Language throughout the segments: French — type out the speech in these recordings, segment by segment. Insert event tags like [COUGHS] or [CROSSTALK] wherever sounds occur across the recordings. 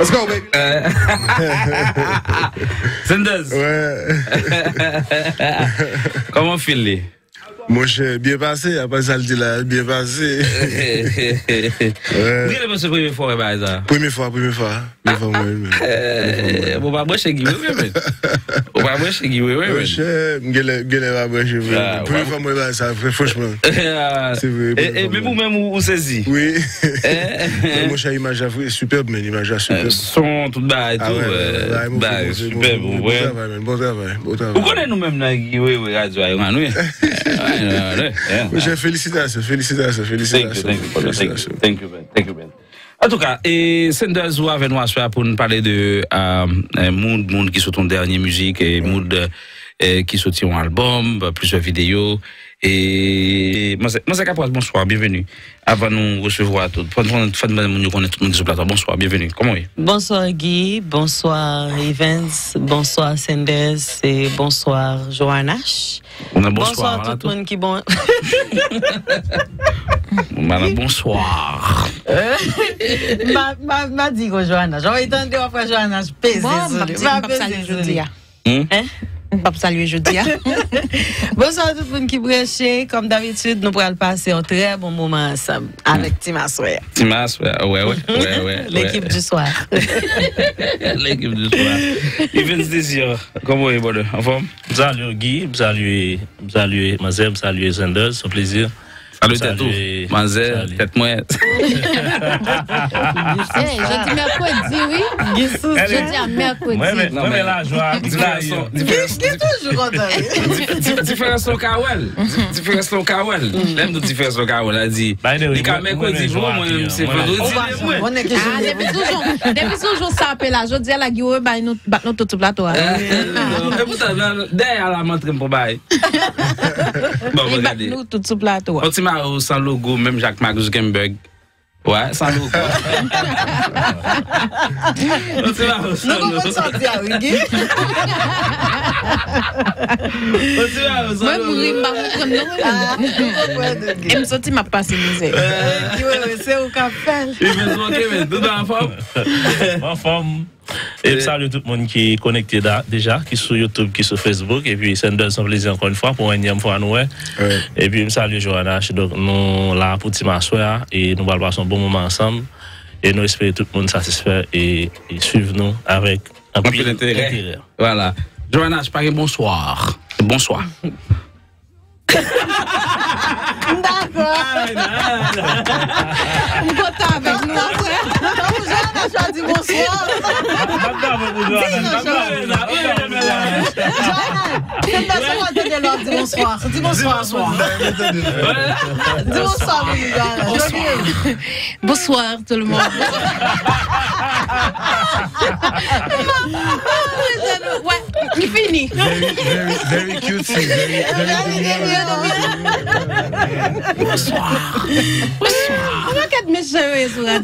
Let's go, baby. [LAUGHS] Sanders, Ouais. [LAUGHS] comment file Mon cher, bien passé. Après ça, le dit là, bien passé. Mwen mwen se preme fwa ba za. Première fois, première fois. Première fois, moi-même. Mwen pa mwen che giwe we men. Mwen pa mwen che giwe we Mon men. cher, m'gele, m'gele va brancher. Ah, Première fois, moi, bah, ça, franchement. [LAUGHS] C'est vrai, E mwen pou men ou sezi. Oui. Eh, [LAUGHS] Mon cher, image a superbe, mais image superbe. Son, tout ba et Ah tout. ouais, euh, ouais, bon, travail, bon travail, bon Ou travail. konen nou menm nan giwe we radio oui? [LAUGHS] Cher, félicitations, félicitations, Thank you, félicitations. thank you, thank you, thank you, Ben. Thank you, Ben. En tout cas, et Sanders ou avec nous à soir pour nous parler de euh, euh, Mood, Mood qui sont ton dernier musique et Mood euh, qui sortit un album, plusieurs vidéos. Et moi, c'est bonsoir, bienvenue. Avant de nous recevoir tout, pour nous connaître tout le monde sur le plateau. Bonsoir, bienvenue. Comment est Bonsoir Guy, bonsoir Evans, bonsoir Sanders et bonsoir. On Bonsoir, bonsoir. tout le monde qui bon. Madame, bonsoir. ma, ma, ma dit que Johannash. On va entendre après Johannash pèse. Bon, m'a dit, m'a salué jeudi. a. Hmm? Hein? [LAUGHS] Jeudi. a. [LAUGHS] Bonsoir tout le monde qui prêche. Comme d'habitude, nous pourrons passer un très bon moment ensemble avec Tima Soya, Timas, ouais, ouais, [LAUGHS] ouais, ouais, ouais. l'équipe du soir. L'équipe du soir. Evans Désir, comment est, bonheur? En forme? Salut Guy, salut, salut Mazem, salut Sanders, c'est un plaisir. Salut, Salut. tout. Manzel, Salut. tête moi. Eh, jeudi, mercredi, oui. Guissou, Jeudi à mercredi. Moi, mais, Non, mais- la joie, Différence la- son- différence- kawel. Même de différence kawel, a dit. Il moi- quand même moi, je c'est vendredi. On est Ah, je toujours, depuis toujours ça appelle là. Jeudi à la Guillaume, bah, nous, bah, nous, tout le plateau. hein. Et pourtant, derrière la montre pour bail. Bon, bah, regardez. nous, tout le plateau. Sans logo, même Jacques Mark Zuckerberg. Ouais, sans logo. [LAUGHS] Marre sans Nous logo. pouvons sortir, oui, Guy. On sans Moi, non, comprenons, Guy. Et me sorti m'a ouais, ouais, C'est au café. Il fait son Kevin, tout la forme. en forme. Et Euh, salut tout le monde qui est connecté da- déjà, qui est sur YouTube, qui est sur Facebook. Et puis, c'est un plaisir encore une fois pour une énième fois nous. ouais. Ouais. Et puis, je salue Johanna. Donc, nous là pour Tima Soya et nous allons passer un bon moment ensemble. Et nous espérons tout le monde satisfait et, et suivre nous avec un Un peu d'intérêt. Voilà. Johanna, je parie bonsoir. Bonsoir. [LAUGHS] A bonsoir. Bonsoir. Bonsoir. Bonsoir tout le monde. [LAUGHS] finit. Very, very, very cutesy. Very,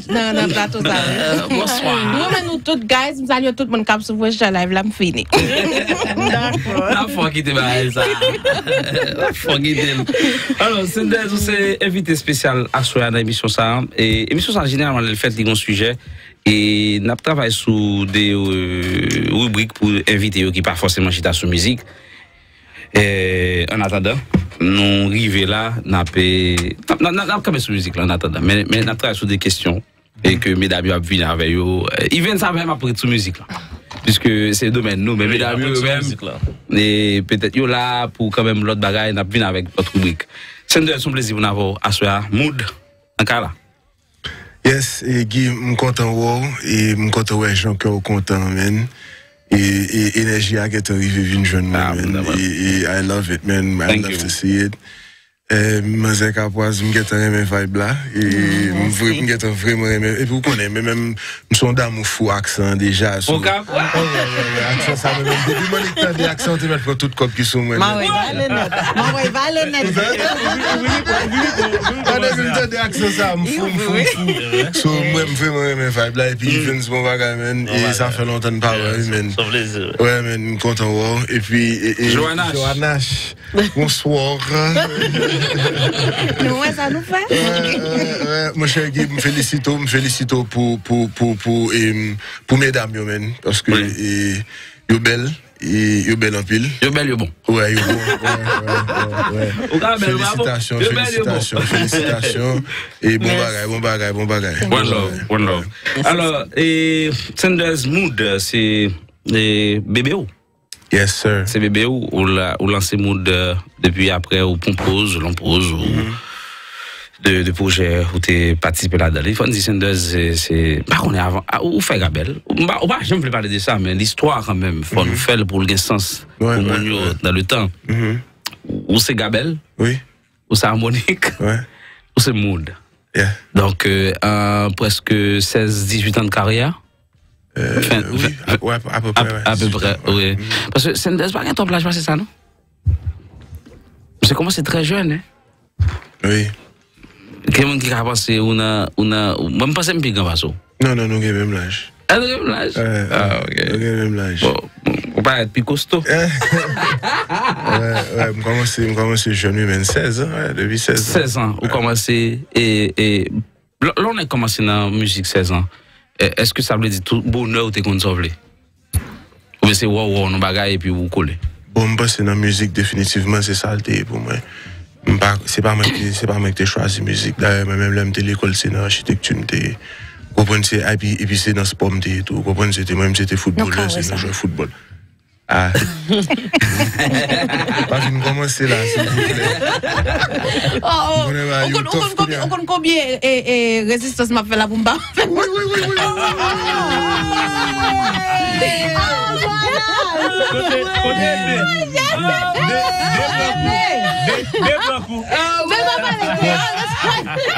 la- le plateau. ça. bonsoir. Nous, mais nous tous, guys, nous saluons tout le monde qui a sur je live, là, me fini. La fois qui te. La fois qui te. Alors, Sendez, c'est invité spécial à soir dans l'émission ça. Et émission ça, généralement, elle fait des sujets. E nap travay sou de euh, rubrik pou evite yo ki pa fosèman chita sou mizik. E, an atanda, nou rive la, e, nap kame sou mizik la an atanda. Men nap travay sou de kestyon e ke medab yo ap vina ave yo. I ven sa mèm apre sou mizik la. Piske se domen nou, men medab yo mèm. E petet yo la pou kamèm lot bagay nap vina avek lot rubrik. Sende yon sou mplezi pou navo aswe a moud an ka la. Yes, et Guy, m kontan wou, e m kontan wè jan kè ou kontan men. E, e enerji a get arrive vin joun Ah, men. bon, E, e I love it men, I Thank love you. to see it. E, mwen zè kapwaz, m get reme vibe la. E m vre- m get vremen reme. E pou konen, men men m son dam ou fou aksan deja. ouais, ouais, aksan sa men. Depi mwen ek tan de aksan te met pou tout kop ki sou mwen. Ma wè, va le net. Ma wè, va le net. Ane m tan de aksan sa, m fou, m fou. So mwen m vremen reme vibe la. E pi Evans bon bagay men. E sa fè lontan pa wè men. Comptons voir. Et puis, et, et, Johannash. Johannash. Bonsoir. [LAUGHS] Nou wè sa nou fè? Ouais, mon cher Guy, me félicite, me félicite pour, pour, pour, pour, et, pour mesdames, yo, men, parce que, Oui. et, yo belle, et, yo belle en pile. Yo bel, yo bon. Ouais, yo bon, ouais, ouais, ouais, ouais. Bravo. Félicitations, félicitations, félicitations. Et bon bagay, bon bagay, bon bagay. One love, one love. Alors, et Sanders Mood, c'est BBO. Yes, sir. C'est BBO ou, la, ou lancé Mood euh, depuis après, ou compose, ou l'empose, ou de, de projet où tu participé là-dedans. Dire Sanders, c'est. c'est- Par contre, avant, ah, ou fait Gabel. Ou pas, j'aime pas parler de ça, mais l'histoire quand même, faut nous faire pour le sens, Ouais, pour ouais, ouais. dans le temps. Mhm. Ou c'est Gabel, Oui, ou c'est harmonique, ouais. ou c'est Mood. Yeah. Donc, euh, presque 16-18 ans de carrière. Euh, Fin- oui, à, ouais, à peu À, près. ouais. à peu près, oui. Parce que pas un top là, c'est ça, non? C'est commencé très jeune, hein? Oui. Quelqu'un qui a passé, on a, on a, même pas un pic en façon. Non, non, nous avons même l'âge. Ah, non, l'âge? Ouais, Ah, Nous ok. avons même l'âge. Bon, on va être plus costaud. [LAUGHS] Ouais, ouais, je commence, je commence jeune, mais 16 ans, ouais, depuis 16 ans. 16 ans, on commence et, et, là, on a commencé dans la musique 16 ans. E, eske sa ble di tout bonheur ou te kon sovle? Ou ve se waw waw nou bagay epi ou kole? Bon, mba se nan müzik definitivman se salte pou mwen. Mba, se pa mwen te chwazi müzik. Darye, mwen mwen mte l'ekol se nan architektu mte. Gopon se, epi se nan sport mte eto. Gopon se te mwen mse te futbol, se nan jwa futbol. Ah. [LAUGHS] Pas commencer là, s'il vous plaît. Oh, oh. On kon combien- et, et résistance m'a fait la bomba? Oui, oui, oui,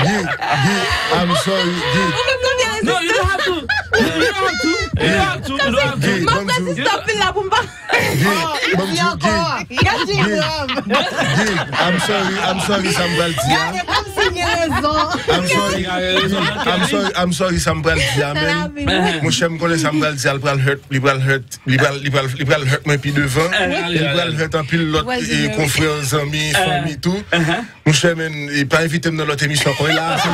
I'm sorry, Guy. No, you don't have to. You don't have to. You don't have to. You don't have to. Gye, gye, gye, I'm sorry, I'm sorry sa mbral diya. I'm sorry, I'm sorry, I'm sorry sa mbral diya men. Mwen chèm konen sa mbral diya, li pral hurt, li pral hurt, li pral hurt mwen pi devan, euh, li pral hurt an pil lot konfrans, ami, fami, tout. Euh, euh, Mwen chè men, pa evite nan lot emisyon kon, la se.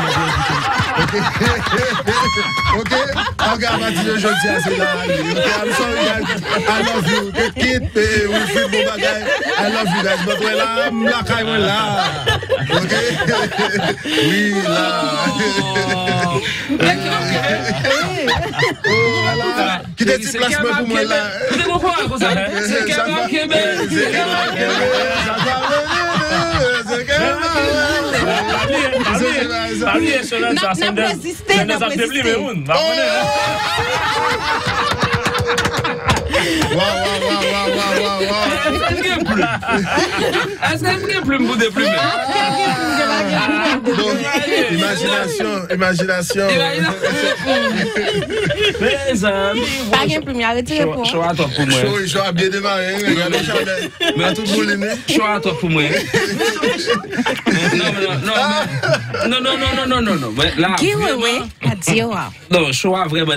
Ok? [LAUGHS] Ok? An gwa mati yo. Ok? I'm sorry guys. I love you. Get kit, ou fit mou bagay. I love you guys. Mwen kwen la, m la kay mwen la. Ok? [LAUGHS] Oui, la. Oh, [LAUGHS] oh la. Ki de ti plasman pou mwen la. Ki de mwen kwa, kon sa? Se kemen. Se kemen. Pabli e sonan sa senden Nan preziste nan preziste Waouh, waouh, a a? Donc, imagination, imagination. Mes ami, Pas gen plume, arrêtez pour. Choix à toi pour moi. Chaud, chaud a bien hein. Regardez, Charles. Mais tout le monde est né. Choix à toi pour moi. Non, non, non, non, non, non, non, non, non, non. Mais là, Qui ouais vraiment, ouais? A dit wa. non, choix vraiment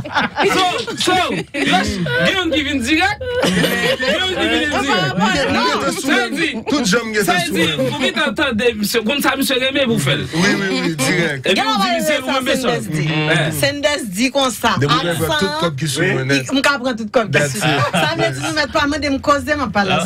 So, so, lâche, Guillaume qui vient direct. Guillaume qui vient direct. Ça dit. Tout jam qui Ça dit, vous vite entendre, monsieur, comme ça, monsieur Rémé, vous faites. Oui, oui, oui, direct. Et puis, vous divisez, vous remet ça. Sendes mm. dit comme ça. Vous pouvez toute cop qui sont honnêtes. Vous pouvez prendre toute qui sont Ça veut dire, nous mettre pas à main de me causer, ma parle. Oh.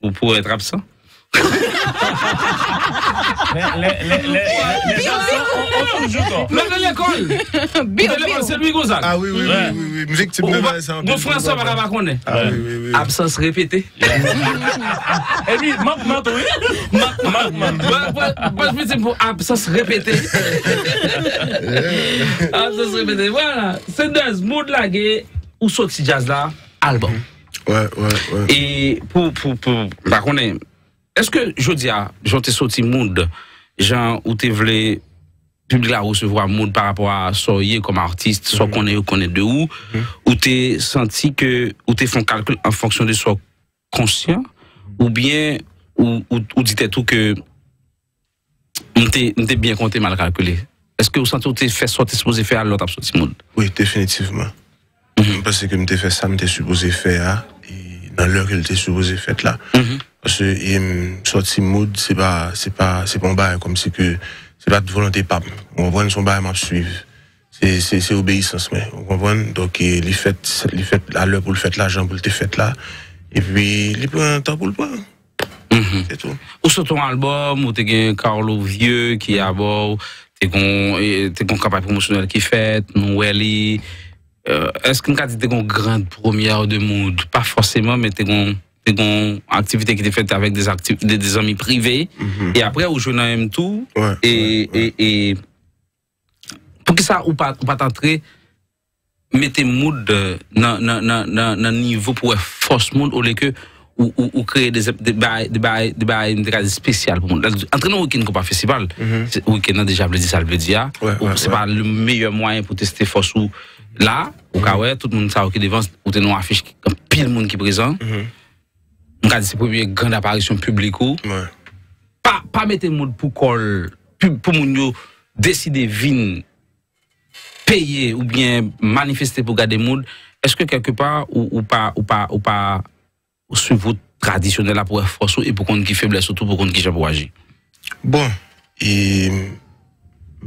pour, pour être absent. Les, absents ont, toujours l'école. C'est lui Gonzague. Ah oui, oui, oui, oui, oui. Musique type Ou de va- bail, ça, on Bon peut- François va pas connaître. Ah oui, oui, oui. Absence répétée. Et puis, manquement, oui. Manquement. Moi, moi, moi, je me dis pour absence répétée. [LAUGHS] absence répétée. Voilà. C'est gay, où sorti jazz là, album. Ouais, ouais, ouais. Et pour, pour, pour, bah, est, est-ce que, je dis, ah, j'en t'ai sorti mood, genre, où t'es voulu, public là recevoir mood par rapport à soyez comme artiste, soit qu'on est ou qu'on est de où, ou t'es senti que, ou t'es fait un calcul en fonction de soit conscient, ou bien, ou, ou, ou dit tout que, on t'es bien compté mal calculé. Est-ce que vous sentez que t'es fait sortir supposé faire à l'autre absolument? Oui, définitivement. Parce que je fait ça, je supposé faire, dans l'heure que je supposé faire là. Parce que, et, hum, sorti mood, c'est pas, c'est pas, c'est un bail comme si que, c'est pas de volonté pas. On comprend son bail m'a suivre. C'est, c'est, obéissance, mais, on comprend? Donc, fêtes, les fêtes, à l'heure pour le faire l'argent pour le faire là. Et puis, il prend un temps pour le prendre. C'est tout. Ou sur ton album, ou t'es gen Carlo Vieux qui est à bord, t'es et t'es gon campagne promotionnelle Euh, Eske nou ka di te kon grand promyar de moun? Pa forceman, men te kon aktivite ki te fete avèk des ami privé. E apre ou jounan m tou. E pou ki sa ou pa tantre, mette moud nan nivou pou wè fos moud ou lè ke ou kreye de baye spesyal pou moud. Entre nou wikend kon pa festival, wikend nan deja ble di sa ble di ya, ou se pa le meyye mwayen pou teste fos ou là au cas ouais tout le monde ça qui devant ou t'es non affiche qui- pile monde qui présent. On a dit c'est première grande apparition publique ou. Pas pas mettre monde pour call pour moun décider vin payer ou bien manifester pour garder monde. Est-ce que quelque part ou, ou pas ou pas ou pas ou suivre votre traditionnel là pour force et pour qu'on qui faiblesse surtout pour qu'on qui pour agir? Bon, et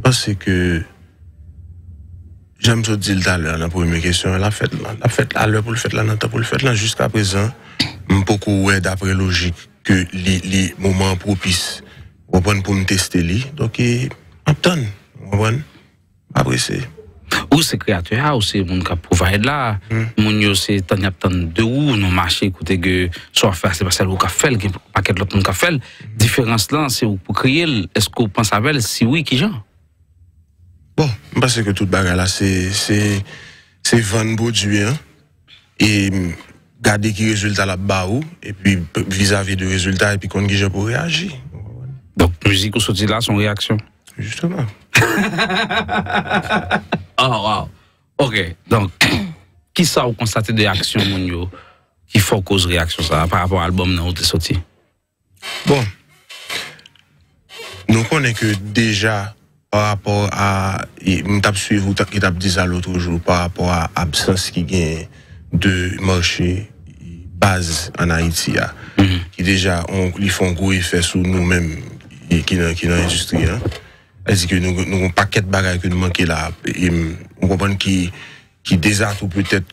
parce que Jèm sou di l talè an la pou mè kèsyon, la fèt lan, la fèt lan, alè pou l fèt lan, an ta pou l fèt lan, jiska prezant, m pou kou wè dapre logik ke li mouman propis wapon pou m testè li, donk e ap ton, wapon, apre se. Ou se kreatè a, ou se moun ka pou va ed la, moun yo se tan ap ton de ou, nou mâche koute ge so a fè, se pa sel ou ka fèl, gen pakèd lot moun ka fèl, diferans lan se ou pou kriye l, esko ou pansavel, si oui ki jan? Bon, parce que tout bagarre là, c'est, c'est, c'est vendre produit, hein, et garder qui résultat là bas ou, et puis vis-à-vis du résultat, et puis qu'on qui pour réagir. donc musique ou sorti là son réaction? Justement. Oh, [LAUGHS] wow. Ok, donc, [CLEARS THROAT] qui ça vous constatez des actions, moun yo, qui font cause réaction ça par rapport à l'album non, t'es sorti? Bon. Nous connaissons que déjà, par rapport à, m tap suivre ou tap, tap di ça l'autre jour, par rapport à absence qui gagne de marché base en Haïti, a, mm -hmm. qui déjà, on, ils font gros effet sur nous-mêmes, qui dans l'industrie, hein. Est-ce que nous, nous avons un paquet de bagages que nous manquons là, et, on comprend qui, qui désartre ou peut-être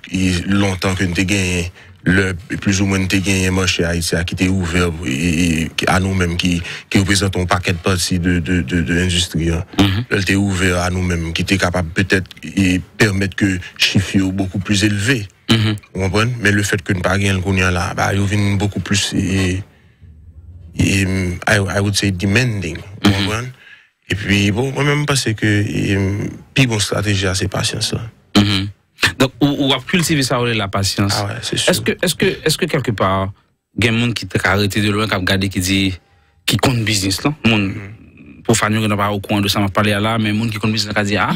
longtemps que nous avons gagné le, plus ou moins avons gagné un marché Haïti qui était ouvert et, et à nous-mêmes, qui, qui représente un paquet de parties de, de, de, de l'industrie. Hein. Elle était ouvert à nous-mêmes, qui était capable peut-être et permettre que chiffres soient beaucoup plus. Vous comprenez? Mais le fait que nous pas gagné le là, bah, il vient beaucoup plus et, et, I, I would say demanding. Vous comprenez? Et puis, bon, moi-même, je pense que, et, puis bon stratégie, c'est patience là. Mhm. Donc, ou, à cultiver ça, la patience. Ah ouais. Est-ce que, est-ce que, est-ce que quelque part, il y a des gens qui t'a arrêté de loin, qui a regardé, qui dit, qui compte business là, moun, pour faire nous, qui pas au coin de ça, m'a parlé à là, mais moun qui compte business qui dit, ah,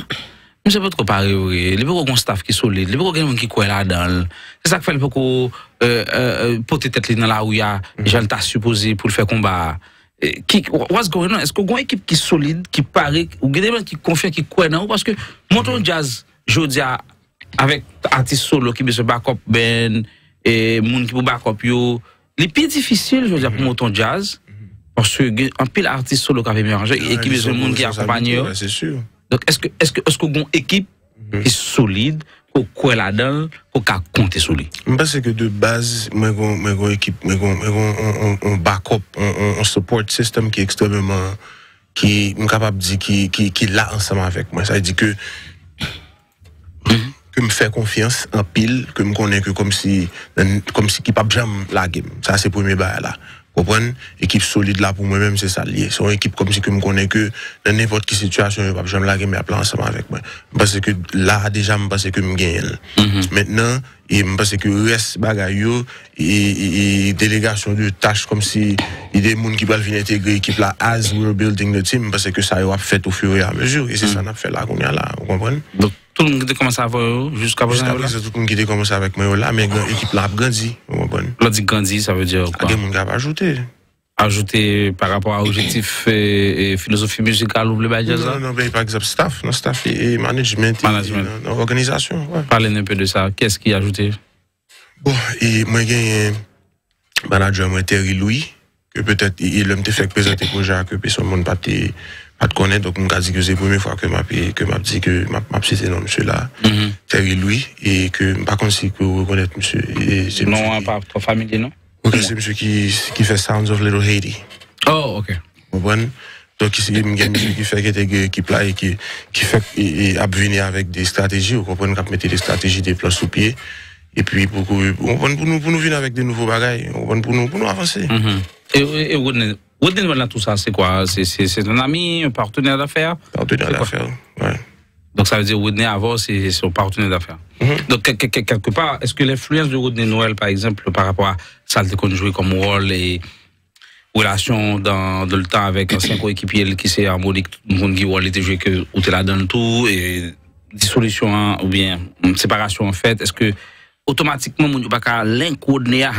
je sais pas trop pareil, oui. Les bureaux ont un staff qui est solide, les bureaux ont un qui croit là-dedans. C'est ça qui fait le peu qu'on, euh, euh, porter tête dans là où il y a, j'en t'a supposé pour le faire combat. Euh, Qui, what's going on? Est-ce qu'on a une équipe qui est solide, qui paraît, ou des gens qui confient, qui croient dans, parce que, monton jazz, je dis, avèk artist solo ki besè bakop ben, e, moun ki pou bakop yo, li pi difisil jò diya pou mouton jazz, porsè gen anpil artist solo ka ve mè ranjè, e ki besè moun ki akopanyo. Donk eske, eske, eske goun ekip ki solide, ko kwe la dan, ko ka konte sou li. Mba se ke de baz, mwen kon ekip, mwen kon bakop, mwen support system ki ekstremement, ki mwen kapap di ki la ansama avek mwen. Sa di ke, que, me fait confiance en pile, que me connais que comme si, comme si qui pas jamais la game. Ça, c'est le premier bail là. Comprenez? Équipe solide là pour moi-même, c'est ça lié. C'est une équipe comme si que me connais que dans n'importe quelle situation, je ne jamais la game, mais à ensemble avec moi. Parce que là, déjà, je pense que je gagne. Maintenant, et je pense que reste, bagaille, et, et, délégation de tâches comme si il y a des gens qui veulent venir intégrer l'équipe là, as we're building the team, parce que ça a fait au fur et à mesure. Et c'est ça qu'on a fait là, qu'on a là. Vous comprenez? Tout le monde qui commence à voir jusqu'à présent. Jusqu'à présent, tout le monde qui commence avec moi là, mais l'équipe là a grandi. L'autre dit grandi, ça veut dire ah, quoi Il y a des gens qui ont ajouté. Ajouté par rapport à l'objectif et, et philosophie musicale ou le badge Non, non, mais par exemple, staff, non, staff et, management. Management. Et, euh, non, organisation. Ouais. Parlez un peu de ça. Qu'est-ce qui a ajouté Bon, et moi, j'ai un manager, moi, Terry Louis, que peut-être, il m'a fait présenter le projet, que personne ne m'a pas pas te connaître donc on a dit que c'est la première fois que m'a que m'a dit que m'a cité non monsieur là. Mm -hmm. Terry Louis et que par contre si que vous connaissez monsieur non monsieur pas trop familier non? OK c'est monsieur qui qui fait Sounds of Little Haiti. Oh OK. Donc il y a monsieur qui fait qui et qui qui fait et, venir avec des stratégies vous comprenez qu'on mettre des stratégies des plans sous pied. Et puis pour, pour, pour, nous, pour nous venir avec des nouveaux bagages, pour nous, pour nous avancer. Mm -hmm. Et, et, et Woodin, voilà tout ça, c'est quoi? C'est un ami, un partenaire d'affaires? Partenaire d'affaires, ouais. Donc ça veut dire Woodney avant, c'est son partenaire d'affaires. Mm -hmm. Donc quelque part, est-ce que l'influence de Woodney Noël, par exemple, par rapport à ça qu'on joué comme rôle et relation dans, dans le temps avec ancien [COUGHS] coéquipier qui s'est harmonique, monde qui a été joué que où tu là dans tout et dissolution hein, ou bien séparation en fait, est-ce que automatiquement, mon pas qu'à l'incoordonner à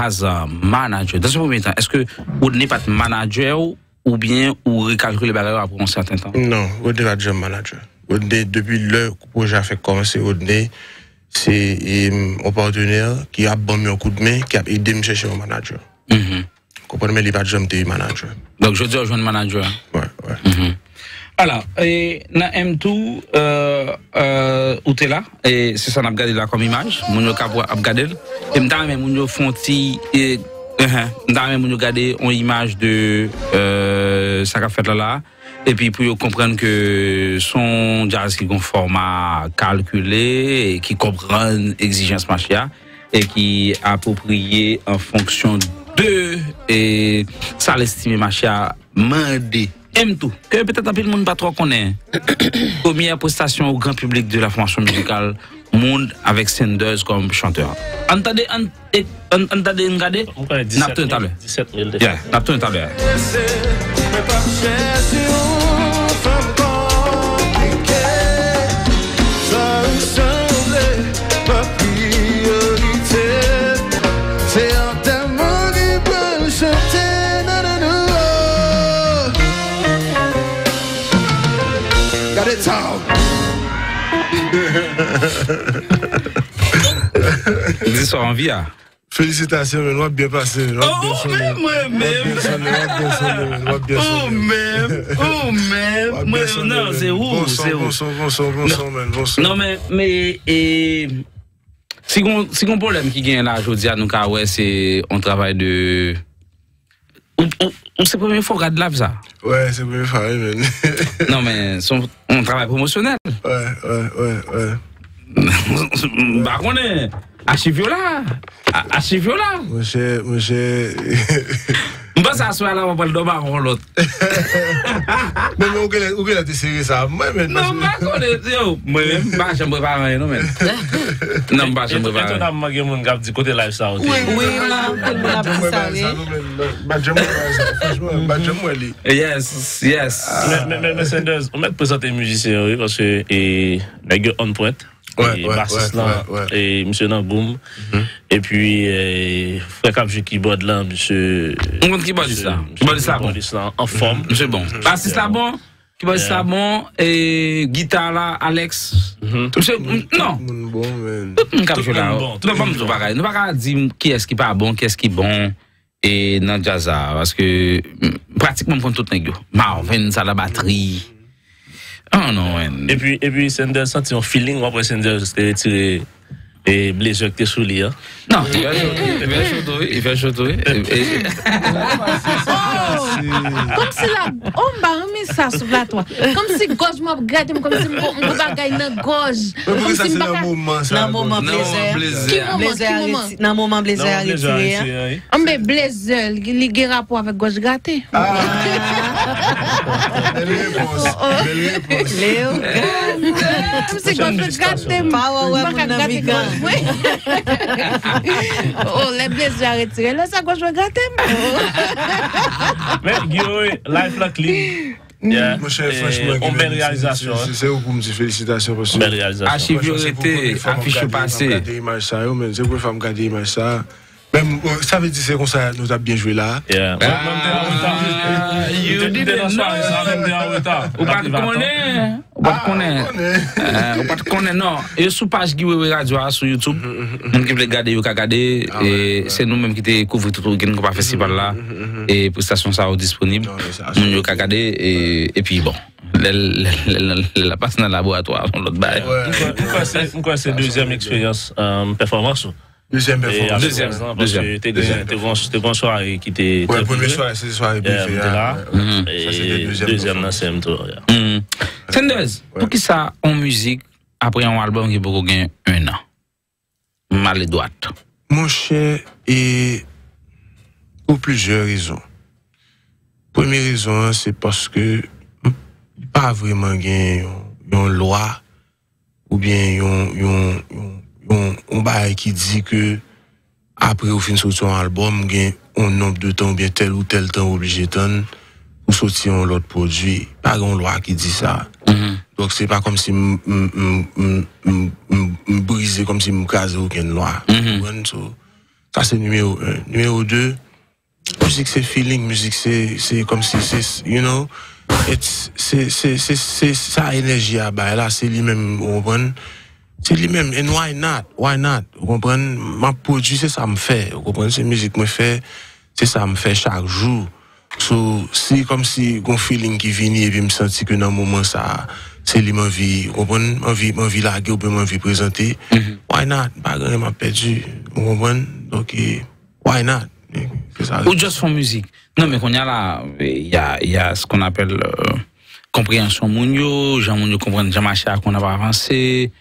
manager. Dans ce moment temps, est-ce que vous n'est pas manager ou bien ou recalculer les après un certain temps? Non, n'est pas manager. Depuis le projet a fait commencer, c'est un partenaire qui a bon un coup de main, qui a aidé me chercher un manager. Mm -hmm. Comprenez, mais il n'est pas de manager. Donc, je dis à un manager. Ouais, ouais. Mm -hmm. Alors, et dans M2, euh, euh, là, et c'est ça qu'on a regardé comme image, mon yo a regardé, et regardé une image de euh, ça qu'a fait là là, et puis pour comprendre que son jazz qui a un format calculé, et qui comprend l'exigence machia, et qui approprié en fonction de, et ça l'estime machia, mandé aime tout, que peut-être un peu le monde pas trop connaît. [COUGHS] Première prestation au grand public de la formation musicale, monde avec Sanders comme chanteur. Entendez, entendez, regardez, Napton l'heure. 17 000 Yeah, Napton Ils sont en vie, Félicitations, mais nous bien passé. Oh, même, même. Oh, même. Oh, même. Non, c'est où? Bon sang, bon sang, bon sang, bon sang, bon sang. Non, mais, mais, et, si on, si on problème qui gagne là, aujourd'hui, à nous, ouais, c'est, on travaille de, on, on, c'est la première fois qu'on regarde là, ça. Ouais, c'est la première fois, oui, mais. non, mais, on travaille promotionnel. Ouais, ouais, ouais, ouais. [LAUGHS] Bakone, asivyo la. Asivyo la. Monshe, monshe. [LAUGHS] Mba sa aswa la wapal do bakon lot. Men men ouke la te seri sa mwen men. Non bakone, yo. Mwen mba chan mbe paran yon men. Nan mba chan mbe paran. Eto nan mma gen moun gap di kote live sa wote. Oui, mba gen moun gap di sa wote. Mba gen moun gap di sa wote. Franchman, mba gen moun li. Yes, yes. Men men men senders, mwen prezante mjisyen wote. Pase e nage on point. ouais, bassiste ouais, là, ouais, ouais. et monsieur Nangoum. Et puis, euh, frère Kapjou keyboard là, monsieur. On compte keyboardiste là. Keyboardiste là, bon. là, en bon. forme. Monsieur bon. Bassiste là, bon. Keyboardiste là, bon. Et guitare là, Alex. Mm-hmm. Monsieur, non. Bon, man. Tout Kapjou là. Bon, non, bon, pas me pareil. Nous pas dire qui est-ce qui pas bon, qui est-ce qui bon. Et dans jazz là, parce que mm, pratiquement, on prend tout le monde. Marvin, ça la batterie. Oh non, ouais. Et puis, et puis, Sender senti un feeling, après Sender, c'était retiré et blazer que t'es sous lui, hein. Non, il va chaud, il va chaud, oui, il va chaud, [LAUGHS] Comme si la, on m'a remis ça sous la toi. Comme si gauche m'a regardé, comme si mon bagay dans gauche. Mais pourquoi Comme ça si c'est m'bagay- un moment ça? Dans le moment Non, plaisir. plaisir. Qui moment, Blazer qui moment? arrêté- Dans le moment blazer Non, blazer arrêté. hein. arrêté, hein. On met blazer, il a rapport avec gauche gâté. Ah. [LAUGHS] Belle réponse. Belle réponse. Léo, Comme si gauche gâté. Pas ouais, ouais, Pas mon qu'à gâter navigant. gauche, oui. Oh, les blazer retirés, là, [LAUGHS] Guillaume, life clean. Yeah. Franchement, On hein. Pour que les vérité, femmes affiche regardent- passé. regardent l'image ça, yo, men, euh, ça veut dire c'est comme ça, nous avons bien. Yeah. Ah. Ou connaître, Ou pat konen, [LAUGHS] eh, ou pat konen, non, yo sou page Giwewe Radio a sou YouTube, moun ki vle gade yo ka gade, eh, se nou menm ki te kouvri toutou gen kopa festival la, e prestasyon sa ou disponib, moun yo ka gade, e, e pi bon, la passe nan laboratoa, son lot baye. Mwen kwa se dezem eksperyans performans ou? Deuxième Et performance. Deuxième, parce que deuxième. t'es Deuxième. t'es grand t'es grand soirée qui t'est. Ouais, premier soir, c'est le soir et puis Yeah, fait, t'es là. ouais, ouais. Et Ça, c'est le deuxième deuxième tour. Hmm. Sanders, pour qui ça en musique, après un album qui peut gagner un an? Mal et droite. Mon cher, et pour plusieurs raisons. Première raison, c'est parce que hmm, pas vraiment gain une loi ou bien yon yon bail qui dit que après au fin sortir un album gain un nombre de temps ou bien tel ou tel temps obligé de pour sortir un autre produit. Pas une loi qui dit ça. Mhm. donc c'est pas comme si m- m- m- m- m- m- m- brisé comme si me casé aucune loi. Mhm. So, ça c'est numéro un. Numéro deux musique c'est feeling. Musique c'est c'est comme si c'est you know c'est c'est c'est c'est ça énergie à là c'est lui même c'est lui même and why not? Why not? Vous comprenez? Ma produit c'est ça me fait. Vous comprenez? C'est musique me fait. C'est ça me fait chaque jour. So c'est comme si un feeling qui vient et puis me sentir que dans le moment ça c'est lui m'envie vous comprenez? M'envie m'envie la ou bien m'envie présenter why not? Pas grand m'a perdu. Vous comprenez? Donc why not? Ça. Ou juste font musique. Non, mais qu'on y a là, il y a, y a ce qu'on appelle euh, compréhension mounio, Jean Mounio comprendre Jean Macha qu'on pas avancé.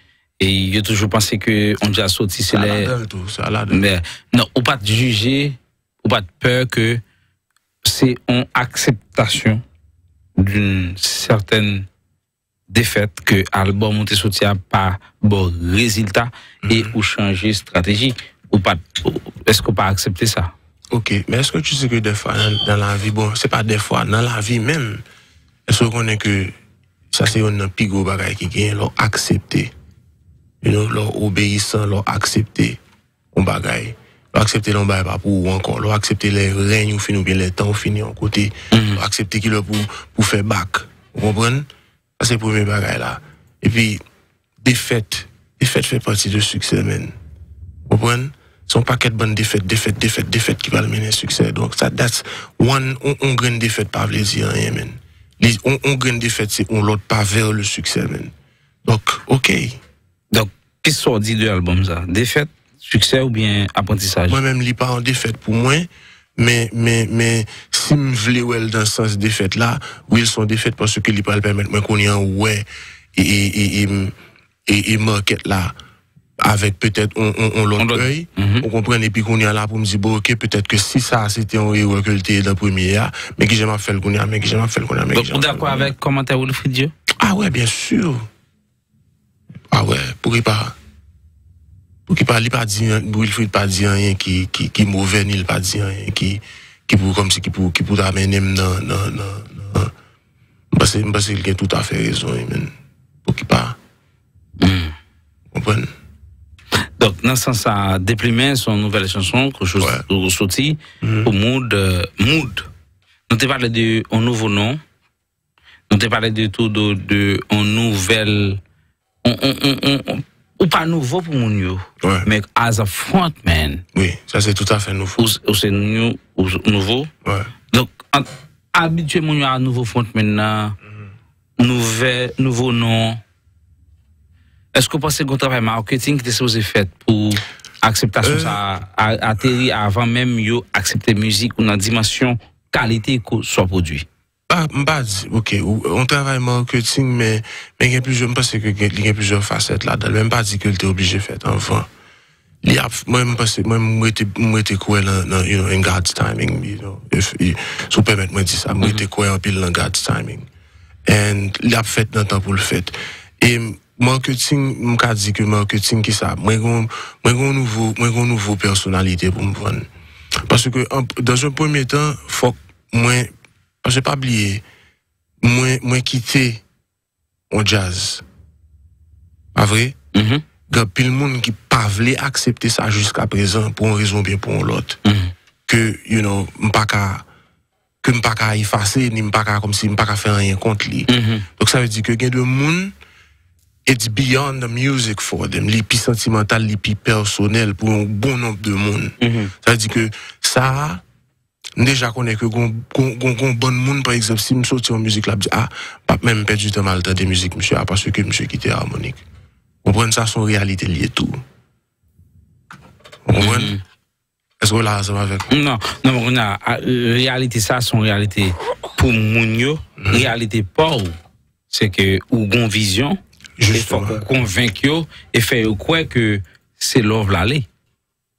Et il a toujours pensé que on déjà sorti, c'est les. Mais non, ou pas de juger, ou pas de peur que c'est une acceptation d'une certaine défaite que l'album ont sorti à pas bon résultat et ou changer stratégie. Ou pas est-ce qu'on pas accepter ça? Ok, mais est-ce que tu sais que des fois dans, dans la vie, bon, c'est pas des fois, dans la vie même, est-ce qu'on connaît que ça c'est un plus gros bagage qui gagne, leur accepter, you know, leur obéissant, leur accepter, un bagage. Leur accepter l'on bagage pas pour ou encore, leur accepter les règnes ou fini ou bien les temps ou fini en côté, leur accepter qu'il leur pour, pour faire back. Vous comprenez? Ça c'est le premier bagage là. Et puis, défaite, défaite fait partie du succès, man. Vous comprenez? Son paquet de bonnes défaites, défaites, défaites, défaites qui va le mener au succès. Donc, ça, that's one, on, on graine défaite veut dire rien, man. Les, on, on graine défaite, c'est on l'autre pas vers le succès, man. Donc, ok. Qu'on dit de l'album ça? Défaite succès ou bien apprentissage? Moi-même, li pas en défaite pour moi. Mais, mais, mais, si me voulais ouais dans ce sens défaite là, oui, ils sont défaites parce que li pas le permettre moi qu'on y en ouais, et, et, et, et, et, et market là, avec peut-être on, on, on l'autre œil, Mhm. on comprend, et puis qu'on y a là pour me dire, bon, ok, peut-être que si ça, c'était un héros que le dans le premier, ah, mais que j'aime faire le qu'on mais que j'aime faire le qu'on mais donc le d'accord avec commentaire Wilfried Dieu? Ah ouais, bien sûr. Ah ouais, pour qu'il pas? Pour qu'il pas, pas dit, Wilfried pas dit rien qui, qui, qui mauvais, ni il pas dit rien qui, qui pour, comme si, qui pour, qui pour amener dans, dans, dans. Parce que, parce qu'il a tout à fait raison, man. Pour qu'il pas? Comprenez? donc dans ce sens ça son nouvelle chanson que je Ouais. sorti au mood euh, mood nous t'ai parlé de un nouveau nom t'ai parlé de tout de, de un nouvel ou pas nouveau pour mon yo Ouais. mais as a frontman Oui, ça c'est tout à fait nouveau. ou, c'est nouveau Ouais. donc habitué mon yo à nouveau frontman là nouveau nom, est-ce que vous pensez que le travail marketing qui était supposé fait pour acceptation Euh. ça a atterri avant même yo accepter musique ou dans dimension qualité que soit produit? Ba, mba di, ok, on travay marketing, men gen plusieurs, mpase ke gen plusieurs facet la dal, men mba di ke lte oblige fet, anvan. Li ap, mwen mpase, mwen mwete, mwete kwe lan, you know, in God's timing, you know, if, sou pemet mwen di sa, mwete mhm. kwe apil lan God's timing. And li ap fet nan tan pou l fet. E marketing, mka di ke marketing ki sa, mwen kon, mwen kon nouvo, mwen kon nouvo personalite pou mwen. Pase ke, dans un premier tan, fok mwen, parce que pas oublier, moi, moi quitter en jazz. Pas vrai? Mhm. Il y a pile monde qui pas voulu accepter ça jusqu'à présent pour une raison bien pour l'autre. Que, you know, m'pas qu'à que effacer, ni m'pas qu'à comme si m'pas qu'à faire rien contre lui. Donc ça veut dire que a de monde it's beyond the music for them, les plus sentimental, les plus personnel pour un bon nombre de monde. Ça veut dire que ça, Deja konen ke gon bon moun, par exemple, si msoti an müzik la, bi di, ah, pap men mpèd jute mal tan de müzik msè, a, ah, paswe ke msè ki te harmonik. Kompren sa son realite liye tou. Kompren? Esko la ansem avek? Non, non, mwen a, ah, euh, realite sa son realite pou moun yo, mm-hmm. realite pa ou, se ke ou gon vizyon, e fò kon konvenk yo, e fè yo kwe ke se lov la li.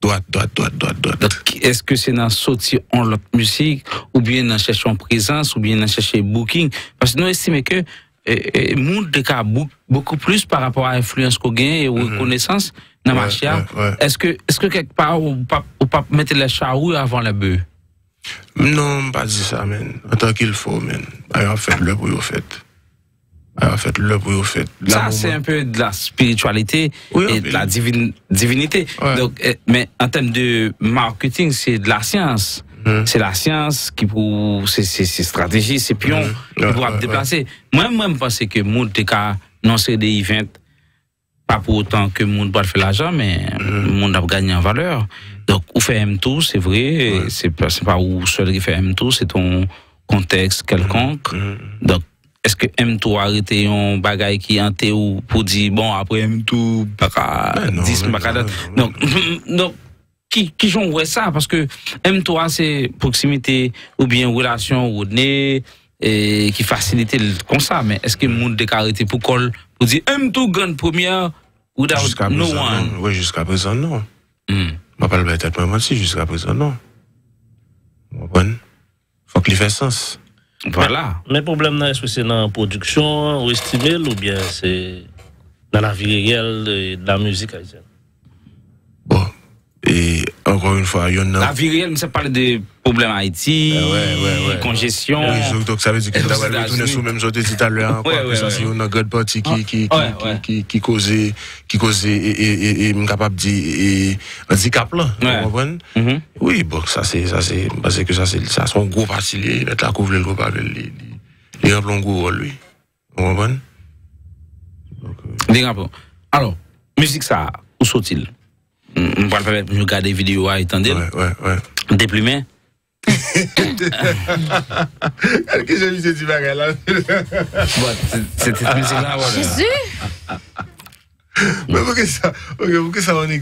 Droite droite droite droite droite est-ce que c'est dans sortir en l'autre musique, ou bien dans chercher en présence, ou bien dans chercher booking? Parce que nous estimons que euh, euh, monde de beaucoup plus par rapport à l'influence qu'on gagne et aux reconnaissance dans le marché. ouais. Est-ce que, est-ce que quelque part, on pas, on pas mettre les charrues avant le bœuf? non pas dire ça man en tant qu'il faut man alors fait le pour vous fait alors fait le pour vous fait Ça, c'est un peu de la spiritualité Oui, et de la divinité. Ouais. Donc, euh, mais en termes de marketing, c'est de la science. Mhm. C'est la science qui pour c'est c'est c'est stratégie, c'est pion Mhm. qui Ouais, pour ouais, déplacer. Moi, moi, je pense que monde te ka non c'est des events pas pour autant que monde doit faire l'argent, mais Mhm. monde a gagné en valeur. Donc, ou fait M2, c'est vrai, c'est pas pas où seul qui fait M2, c'est ton contexte quelconque. Donc, est-ce que M2 a arrêté un bagage qui hanté ou pour dire, bon, après M2, pas qu'à Ben non, 10, ben pas qu'à non, Donc, qui, qui ça? Parce que M3, c'est proximité ou bien relation ou nez, et qui facilite comme ça. Mais est-ce que le monde arrêté pour call, pour dire M2 gagne première, ou no présent one? non. oui jusqu'à présent non Hmm. Je pas le tête moi si jusqu'à présent non comprenez? Faut qu'il fasse sens Voilà. Mais problème, est-ce que c'est dans la production, ou estimé, ou bien c'est dans la vie réelle de, de la musique haïtienne? bon et encore une fois il y en La a vie réelle, c'est parler de problèmes Haïti, Ah ouais, ouais, ouais. congestion. Oui, donc- donc ça veut dire que tu retourner États-Unis. sur le même chose tout à l'heure ça c'est une God party qui qui qui qui causait qui causait et et et et capable de dire handicap là vous comprenez? Mhm. oui bon ça c'est ça c'est parce que ça c'est ça son gros parti il mettre la couvre le gros pas il remplit un gros rôle lui vous comprenez? Des rappels. Alors, musique ça, où sont-ils? On va permettre de regarder des vidéos à étendre. ouais ouais ouais Des plumets. [LAUGHS] Qu'est-ce que j'ai vu cette bagarre là? C'est cette musique-là, voilà. Jésus, mais pourquoi ça ok pourquoi ça on est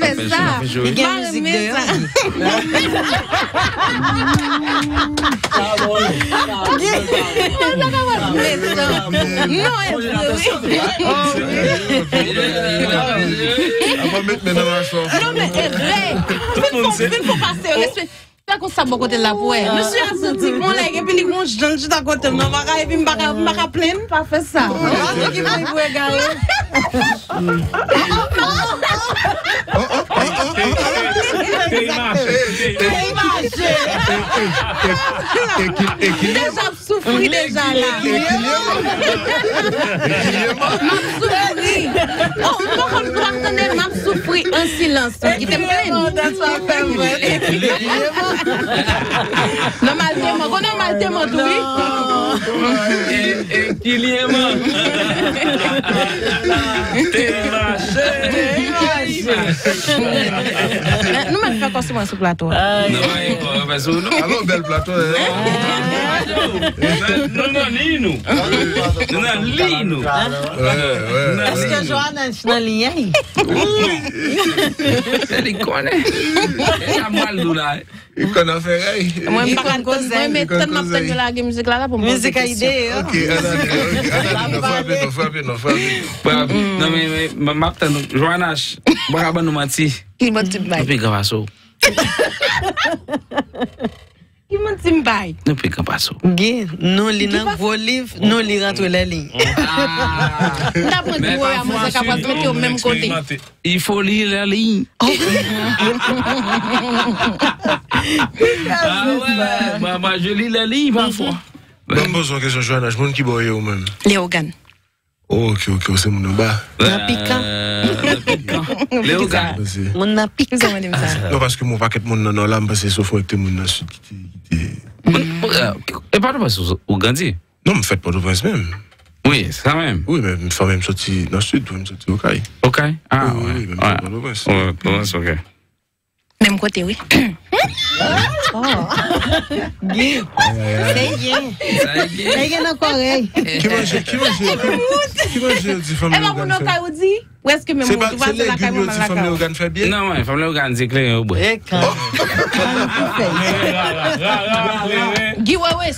ka fe sa. fait chaud. Il y a Mare musique me de sa. Me sa. Non, e vre. on va mettre maintenant la chose Non, men e vre. Fè kon sa bo kote la pou e. Mè lè, epi li kon jan jit a kote m nan baka, epi m baka, m baka plen, pa fè sa. An ki pou pou e gare. Deja m soufri deja la. M soufri. Oh, m kon kon tende, m soufri pris un silence. Il était plein. Non, mal Nan malte man, kon nan malte man tou. L'y est mort T'es Nous m'avons fait construire ce plateau. Non, pas parce que nous. Alors, bel plateau. Non, non, lis nous. Non, lis nous. Ouais, ouais. Est-ce que Joanne est dans le lien? Elle connaît. Elle a mal nous là. Il connaît faire. Moi, je Il ne connaît pas causer. mais tellement de la musique hein? Ok, attendez, non, non, non. Non, mais, mais, ma mapta nou, Joanna, baka ban nou mati. Il m'a dit bye. Nou pe gabaso. Il li faut lire la ligne. ah ouais, bah, bah, je lis la ligne parfois. Bon, pose une question, Joanna, je qui boye ou même. Léogan. Oh, ok, ok, c'est mon bas. Na piquant. Piquant. [LAUGHS] Léo Gars. Parce que- Mon na pique. Vous avez dit ça. Non, parce que mon paquet de monde dans l'âme, parce que sauf que t'es mon dans le sud qui était- qui était- Et pardon, parce que vous Gandhi. Non, me faites pas de prince même. Oui, c'est ça même. Oui, mais même sortir dans le sud, pour me sortir au. Ah, Oui, oui, ouais. oui, même Ouais. pas de prince. Ouais, ouais, c'est ok. Même côté, oui. Guy, c'est bien. Ça y est. C'est bien encore. hein? Qui mange, qui mange, qui- mange Eh ben, est-ce que même C'est c'est la la fait bien. Non, ouais, au quand? [LAUGHS] Ouais, ouais,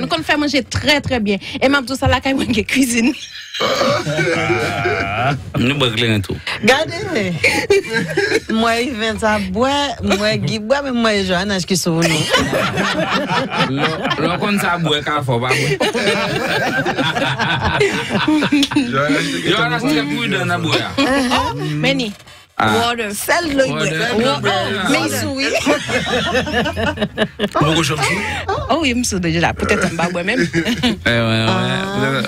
nous qu'on fait manger très, très bien. Et même tout ça, la [LAUGHS] caille, moi, qui cuisine. Nous, clé un tout. Regardez. Moi, il vient ça boire. Moi, Guy boit, mais moi, Joanne, je suis sur nous. Pou [LAUGHS] Many. Ah. Water. Celle là, il Ouais, boit. de- Mais il sourit. [LAUGHS] Choses. Oh oui, monsieur, déjà. Peut-être un même. [LAUGHS] Eh, ouais, ouais.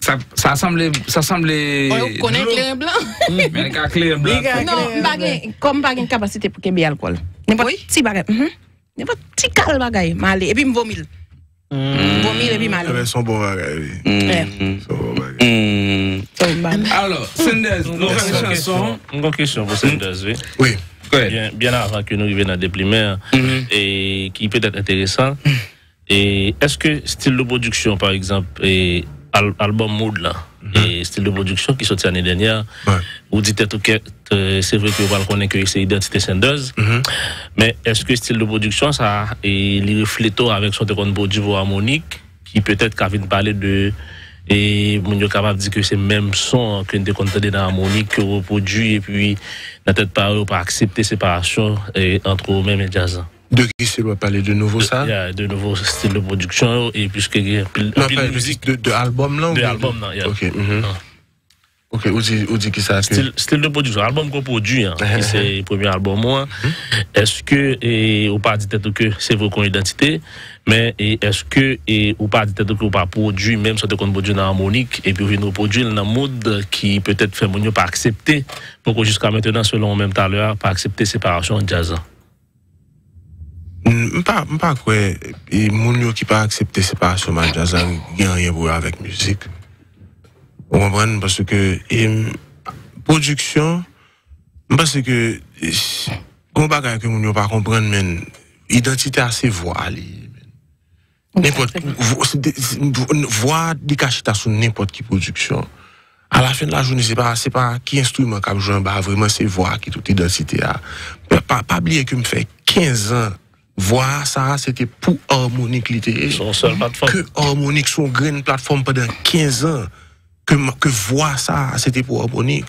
Ça, ça semble, ça semble. On connaît clair blanc. Mais blanc. Non, comme bagay capacité pour qu'il y ait alcool. N'importe petit mhm. N'importe petit cal bagay. Malé. Et puis m'vomil. Vomil bon. Mm. Son bon bagage. Mm. So, bagay. Alors, Sendez, nous une chanson. Une question pour Sanders, oui. Bien, bien avant que nous arrivions dans des primaires, Mhm. et qui peut être intéressant. Et est-ce que style de production, par exemple, et al- album Mood là, et style de production qui sorti l'année dernière, Ouais. vous dites tout que euh, c'est vrai que vous connaissez que c'est identité Sanders, Mhm. mais est-ce que style de production ça les reflète avec son téléphone produit harmonique qui peut-être venir parler de et mon capable de dire que c'est même son que nous avons dans harmonique que reproduit et puis n'a peut-être pas pas accepter séparation et entre eux-mêmes et jazz. De qui c'est doit parler? De nouveau ça? Il a de nouveaux styles de production et puisque il y a de musique de, de album là de album non, il y a- Ok. Mhm. Ok, ou dit, ou dit qui ça que- Style, style de production, album qu'on produit, hein, [LAUGHS] c'est le premier album moi. Est-ce que, et, ou pas dit que c'est votre identité, mais est-ce que, et, ou pas dit que ou pas produit, même si on produit dans harmonique, et puis vous nous produit dans un mode qui peut-être fait mon pas accepter, pour que jusqu'à maintenant, selon même tout à l'heure, pas accepter séparation en jazz. Mm, Pas, pas quoi. Et moun yo qui pas accepter séparation man jazz, il y a rien pour voir avec musique. Vous comprenez? Parce que, et, production, parce que, on bagay que pas comprendre, men, identité a ses voix. N'importe, vo- c'est des- c'est- voix di cachita sur n'importe qui production. À la fin de la journée, c'est pas, c'est pas qui instrument qui joue bah, vraiment c'est voix qui toute identité a. Pas, oublier que me fait 15 ans, voix ça, c'était pour harmonique Son plateforme. que Harmonique sont grande plateforme pendant 15 ans que que voix ça c'était pour Harmonique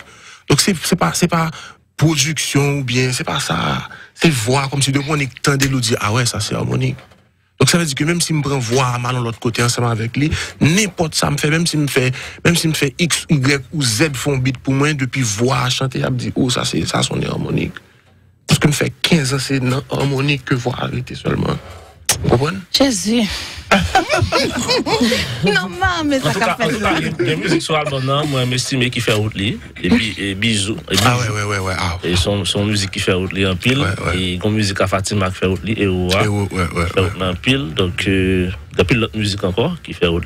donc c'est pas pas production ou bien c'est pas ça c'est voix comme si de on tendait nous dire ah ouais ça c'est Harmonique donc ça veut dire que même si me prend voix mal de l'autre côté ensemble avec lui n'importe ça me fait même si me fait même si me fait x y ou z font beat pour moi depuis voix chanter me dit oh ça c'est ça sonne harmonique que nous fait 15 ans, c'est harmonique que voir arrêter seulement. Vous comprenez? Jésus. Non, mais ça En tout cas, en tout cas, les musiques sur l'album, non, moi, j'estime qu'il fait route. Et puis, et bisous. Et Ah bisous. ouais, ouais, ouais, ouais. Ah, Et son, son musique qui fait route en pile. Ouais, ouais. Et comme musique à Fatima qui fait route. Et Oua. ouais, ouais, ouais, ouais, fait en pile. Donc, euh, il y a pile d'autres musiques encore qui fait route.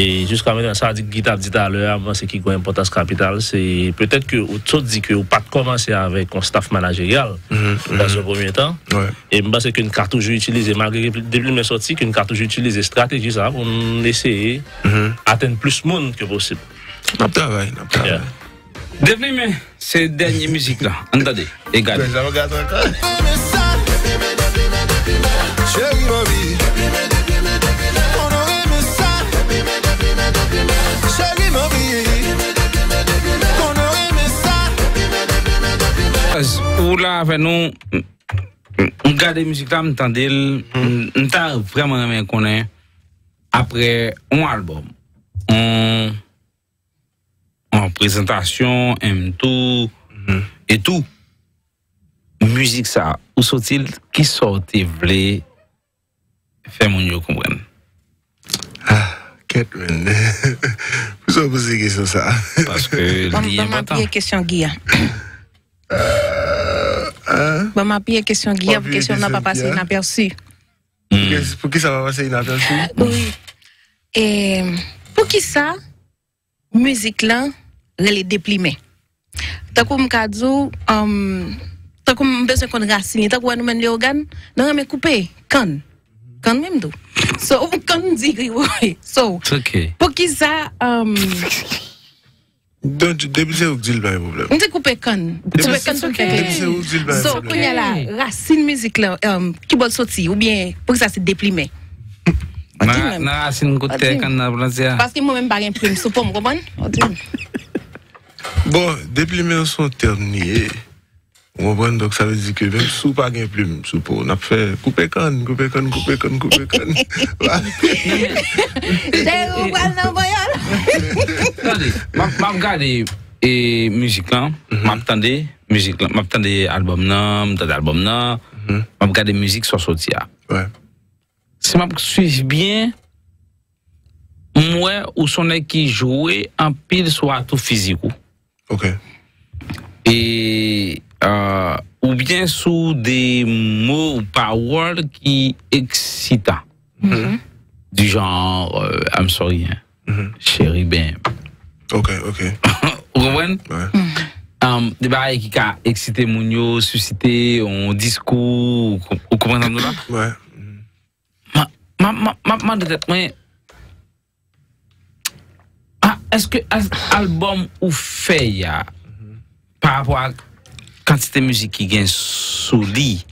Et jusqu'à maintenant, ça a dit que guitare dit tout à l'heure, avant, c'est qui a une importance capitale. C'est peut-être que, autre dit que, ou pas de commencer avec un staff managérial dans ce premier temps. ouais. Et je pense qu'une cartouche utilisée, malgré depuis mes sorties, qu'une cartouche utilisée stratégie ça pour essayer d'atteindre plus de monde que possible. N'a travail, n'a travail. Yeah. Développement, c'est dernière musique là. Entendez, égale. Ben, Ou là, avec nous, on garde la musique là, m'entendez, on t'a vraiment aimé connaître après un album. En, en présentation, un tout, et tout. Musique ça, où sont-ils? Qui sortent vle faire mon yo comprendre? Catherine. Vous avez posé une question ça. Parce que Bon, bon, ma question Guilla. [COUGHS] [COUGHS] Bon, ma pire question Guilla, Pas pour pire question n'a pas passé inaperçu. Qu'est-ce- Pour qui ça va passer inaperçu? Oui. Et pour qui ça, musique là, elle est déprimée. Tant que je besoin qu'on racine, tant que nous mène les organes, nous avons coupé, quand, quand même tout. So, quand on dit, oui, so, pour qui ça, um, Don, debi se ouk dil baye problem. Mwen te koupe kon. Debi se ouk dil baye problem. So, konya la, rasin mizik la, ki euh, bol soti, ou bien, pou ki sa se deplime. Nan rasin koute kan nan blansya. Paske mwen mwen bagen prim, sou pou mwen kompon? Bon, deplime an son terniye. On comprenez Donc ça veut dire que même sous pas gain plume, sous pour on a fait couper canne, couper canne, couper canne, couper canne. C'est on va dans voyage. Attendez, m'a regardé et musique là, mhm. m'a attendé musique là, m'a attendé album là, m'a attendé album là, mhm. m'a regardé musique sur sorti Ouais. Si m'a suivi bien moi ou son qui jouait en pile sur tout physique. OK. Et euh, ou bien sous des mots ou paroles qui excitent. Mm -hmm. Mm-hmm. Du genre, euh, I'm sorry, hein. mm -hmm. chérie, ben. Ok, ok. [LAUGHS] Vous comprenez? Ouais. Mm -hmm. Um, de barye ki ka eksite moun yo, susite, on diskou, ou kompren nan nou la. Ouais. Mm-hmm. Ma, ma, ma, ma, ma de tèt mwen, ah, eske as, album ou fe ya, mm -hmm. par rapport ak quantité de musique qui gagne sous lit,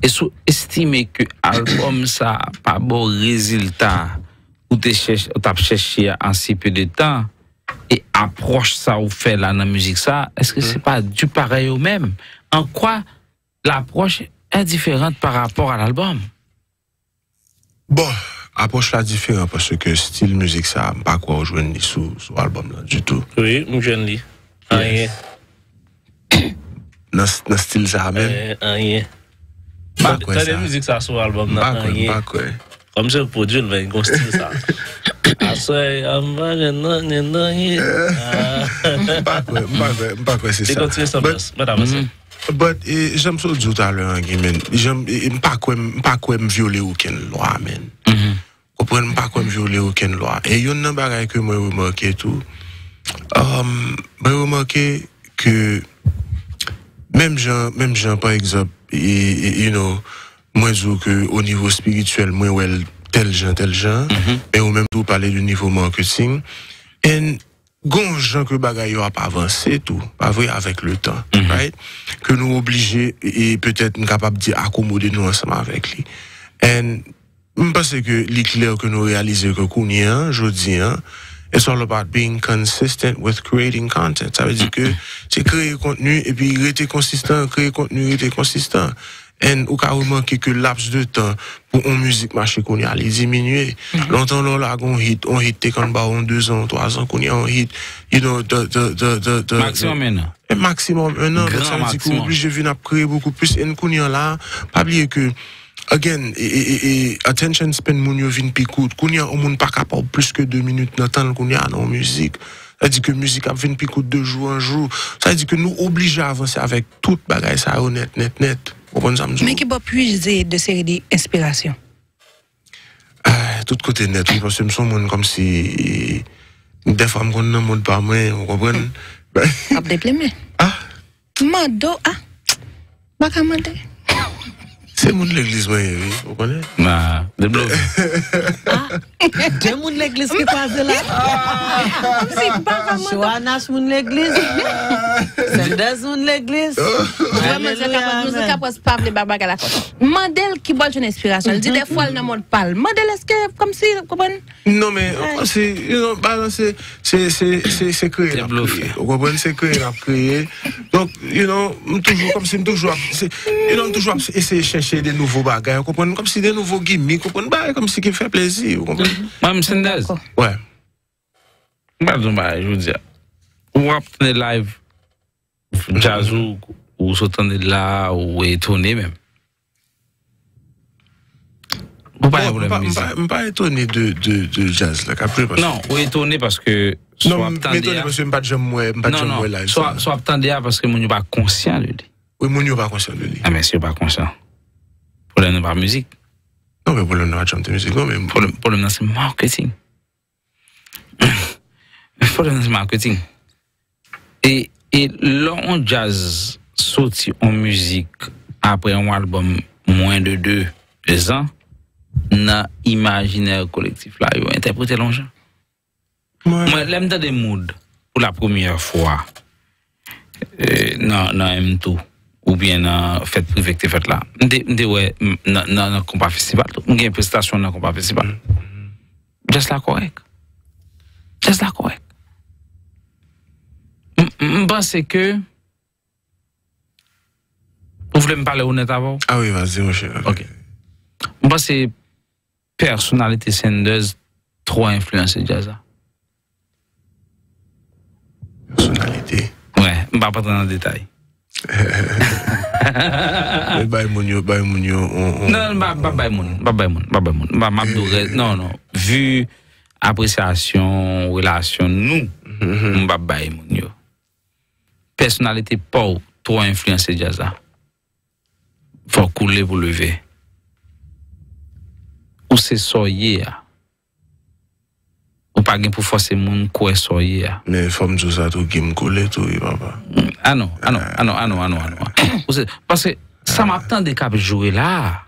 et sous estimer que album ça pas bon résultat ou te cherche ou t'as cherché en si peu de temps et approche ça ou fait là dans la musique ça est-ce que c'est pas du pareil au même? En quoi l'approche est différente par rapport à l'album? Bon, approche là différent parce que style musique ça pas quoi rejoindre ni sous sous album là du tout. Oui, mon jeune lit. nan stil eh, sa men. Anye. Bakwe sa. Tade mizik sa sou albom nan anye. Bakwe, bakwe. Kom se prodjil men, kon stil sa. [COUGHS] Aswe, ambare nan nan anye. Eh. Ah. Bakwe, bakwe, bakwe se sa. De konti sa mwen, mwen avase. But, jom sou djout alwe anye men. Mm-hmm. Jom, mpakwe m viole ouken lwa men. Kopwen mpakwe m viole ouken lwa. E yon nan bagay ke mwen remarke tou, um, mwen remarke ke même gens, même gens par exemple, et, et, you know, moi je que au niveau spirituel, moi ouais tel gens, tel gens, et ou même tout parler du niveau marketing. Et gon gens que bagay yo a pas avancé tout, pas vrai avec le temps, right? Que nous obligés et peut-être nous capables de accommoder nous ensemble avec lui. Et je pense que les clair que nous réalisons que qu'on a, je dis, hein, it's all about being consistent with creating content. Ça veut dire que c'est créer contenu et puis rester consistant, créer contenu, rester consistant. Et ou ka remarqué que laps de temps pour une musique marché qu'on y a les diminuer. Longtemps là, là, on hit, on hit, t'es quand en deux ans, trois ans, qu'on y a un hit, you know, de, de, de, de, de Maximum un an. an. Beaucoup plus. Again, et, et, et, attention span moun yo vin pikout. Qu'on y a, on moun pas capable plus que deux minutes dans le temps qu'on y a dans la musique. Ça veut dire que musique a vin pikout deux jours, un jour. Ça veut dire que nous obligés à avancer avec toute bagaille ça honnête, net, net. Vous comprenez ça, m'dou? Mais qui va puiser de série d'inspiration. Ah, tout côté net, que je suis monde comme si, dans le monde pas moi, vous comprenez? Ben, Ap déplaimer. ah, Mando, ah. Baka mande. C'est monde de l'église, moi, oui, vous comprenez? Bah, de bloc. Deux moun l'église qui passe là. Si baka mande. Johanna moun l'église. Sendez moun l'église. Ouais, mais c'est capable, nous sommes capables de pas parler baba à la. Mandel qui boit une inspiration. Il dit des fois, il n'a pas parle. Mandel, est-ce que, comme si, vous comprenez? Non, mais c'est, you know, non, c'est, c'est, c'est, c'est, c'est créé, C'est créé. Vous comprenez, c'est créé, la créé. Donc, you know, toujours, comme si toujours, c'est, you know, toujours essayer de chercher des nouveaux bagages, vous comprenez, comme si des nouveaux gimmicks, vous comprenez, bah, comme si qui fait plaisir, vous comprenez. Moi, Sendez. Ouais. Bah, je veux dire. Ou aptenez live, jazz ou, ou s'entendez là, ou étonné même. Ou pas pas- étonné de, de, de jazz, là, qu'après, parce que- Non, ou étonné parce que, Non, m attendez m'étonné à- parce que m pas de pas de live. soit, attendez parce que mon n'est pas conscient de lui. Oui, mon yo pas conscient de lui. Ah, mais c'est pas conscient. Problème n'est pas musique. Non, mais pour le nom, chanter musique, non, mais, Problème, problème, c'est marketing. [COUGHS] problème, c'est marketing. Et, et là, on jazz sorti en musique après un album moins de deux ans, dans l'imaginaire collectif là, ils ont interprété. Ouais. Moi, l'aime dans des moods pour la première fois euh, dans dans M2 ou bien dans fête privée que tu fait là. M'de ouais dans dans compas festival. On gagne prestation dans compas festival. Just la correct. Just la correct. Je pense que vous voulez me parler honnête avant? Ah oui, vas-y, mon cher. Ok. Je pense que personnalité Sanders trop influencé jazz. là. Personnalité. Ouais, je ne vais pas dans le détail. Eh, eh, eh. Bay moun yo, bay moun yo. Non, ba bay moun, ba bay moun, ba bay moun. Ba map do res, non, non. Vu apresyasyon, relasyon nou, mm-hmm. mba bay moun yo. Personalite pa ou, to a influense jaza. Fò koule pou leve. Ou se soye ya. pa gen pou fose moun kwe soye ya. Ne fom djou sa tou gim koule tou yi papa. Mm, eh. Ano, ano, ano, ano, ano, [COUGHS] ano. Pase sa map tan de kap jowe la,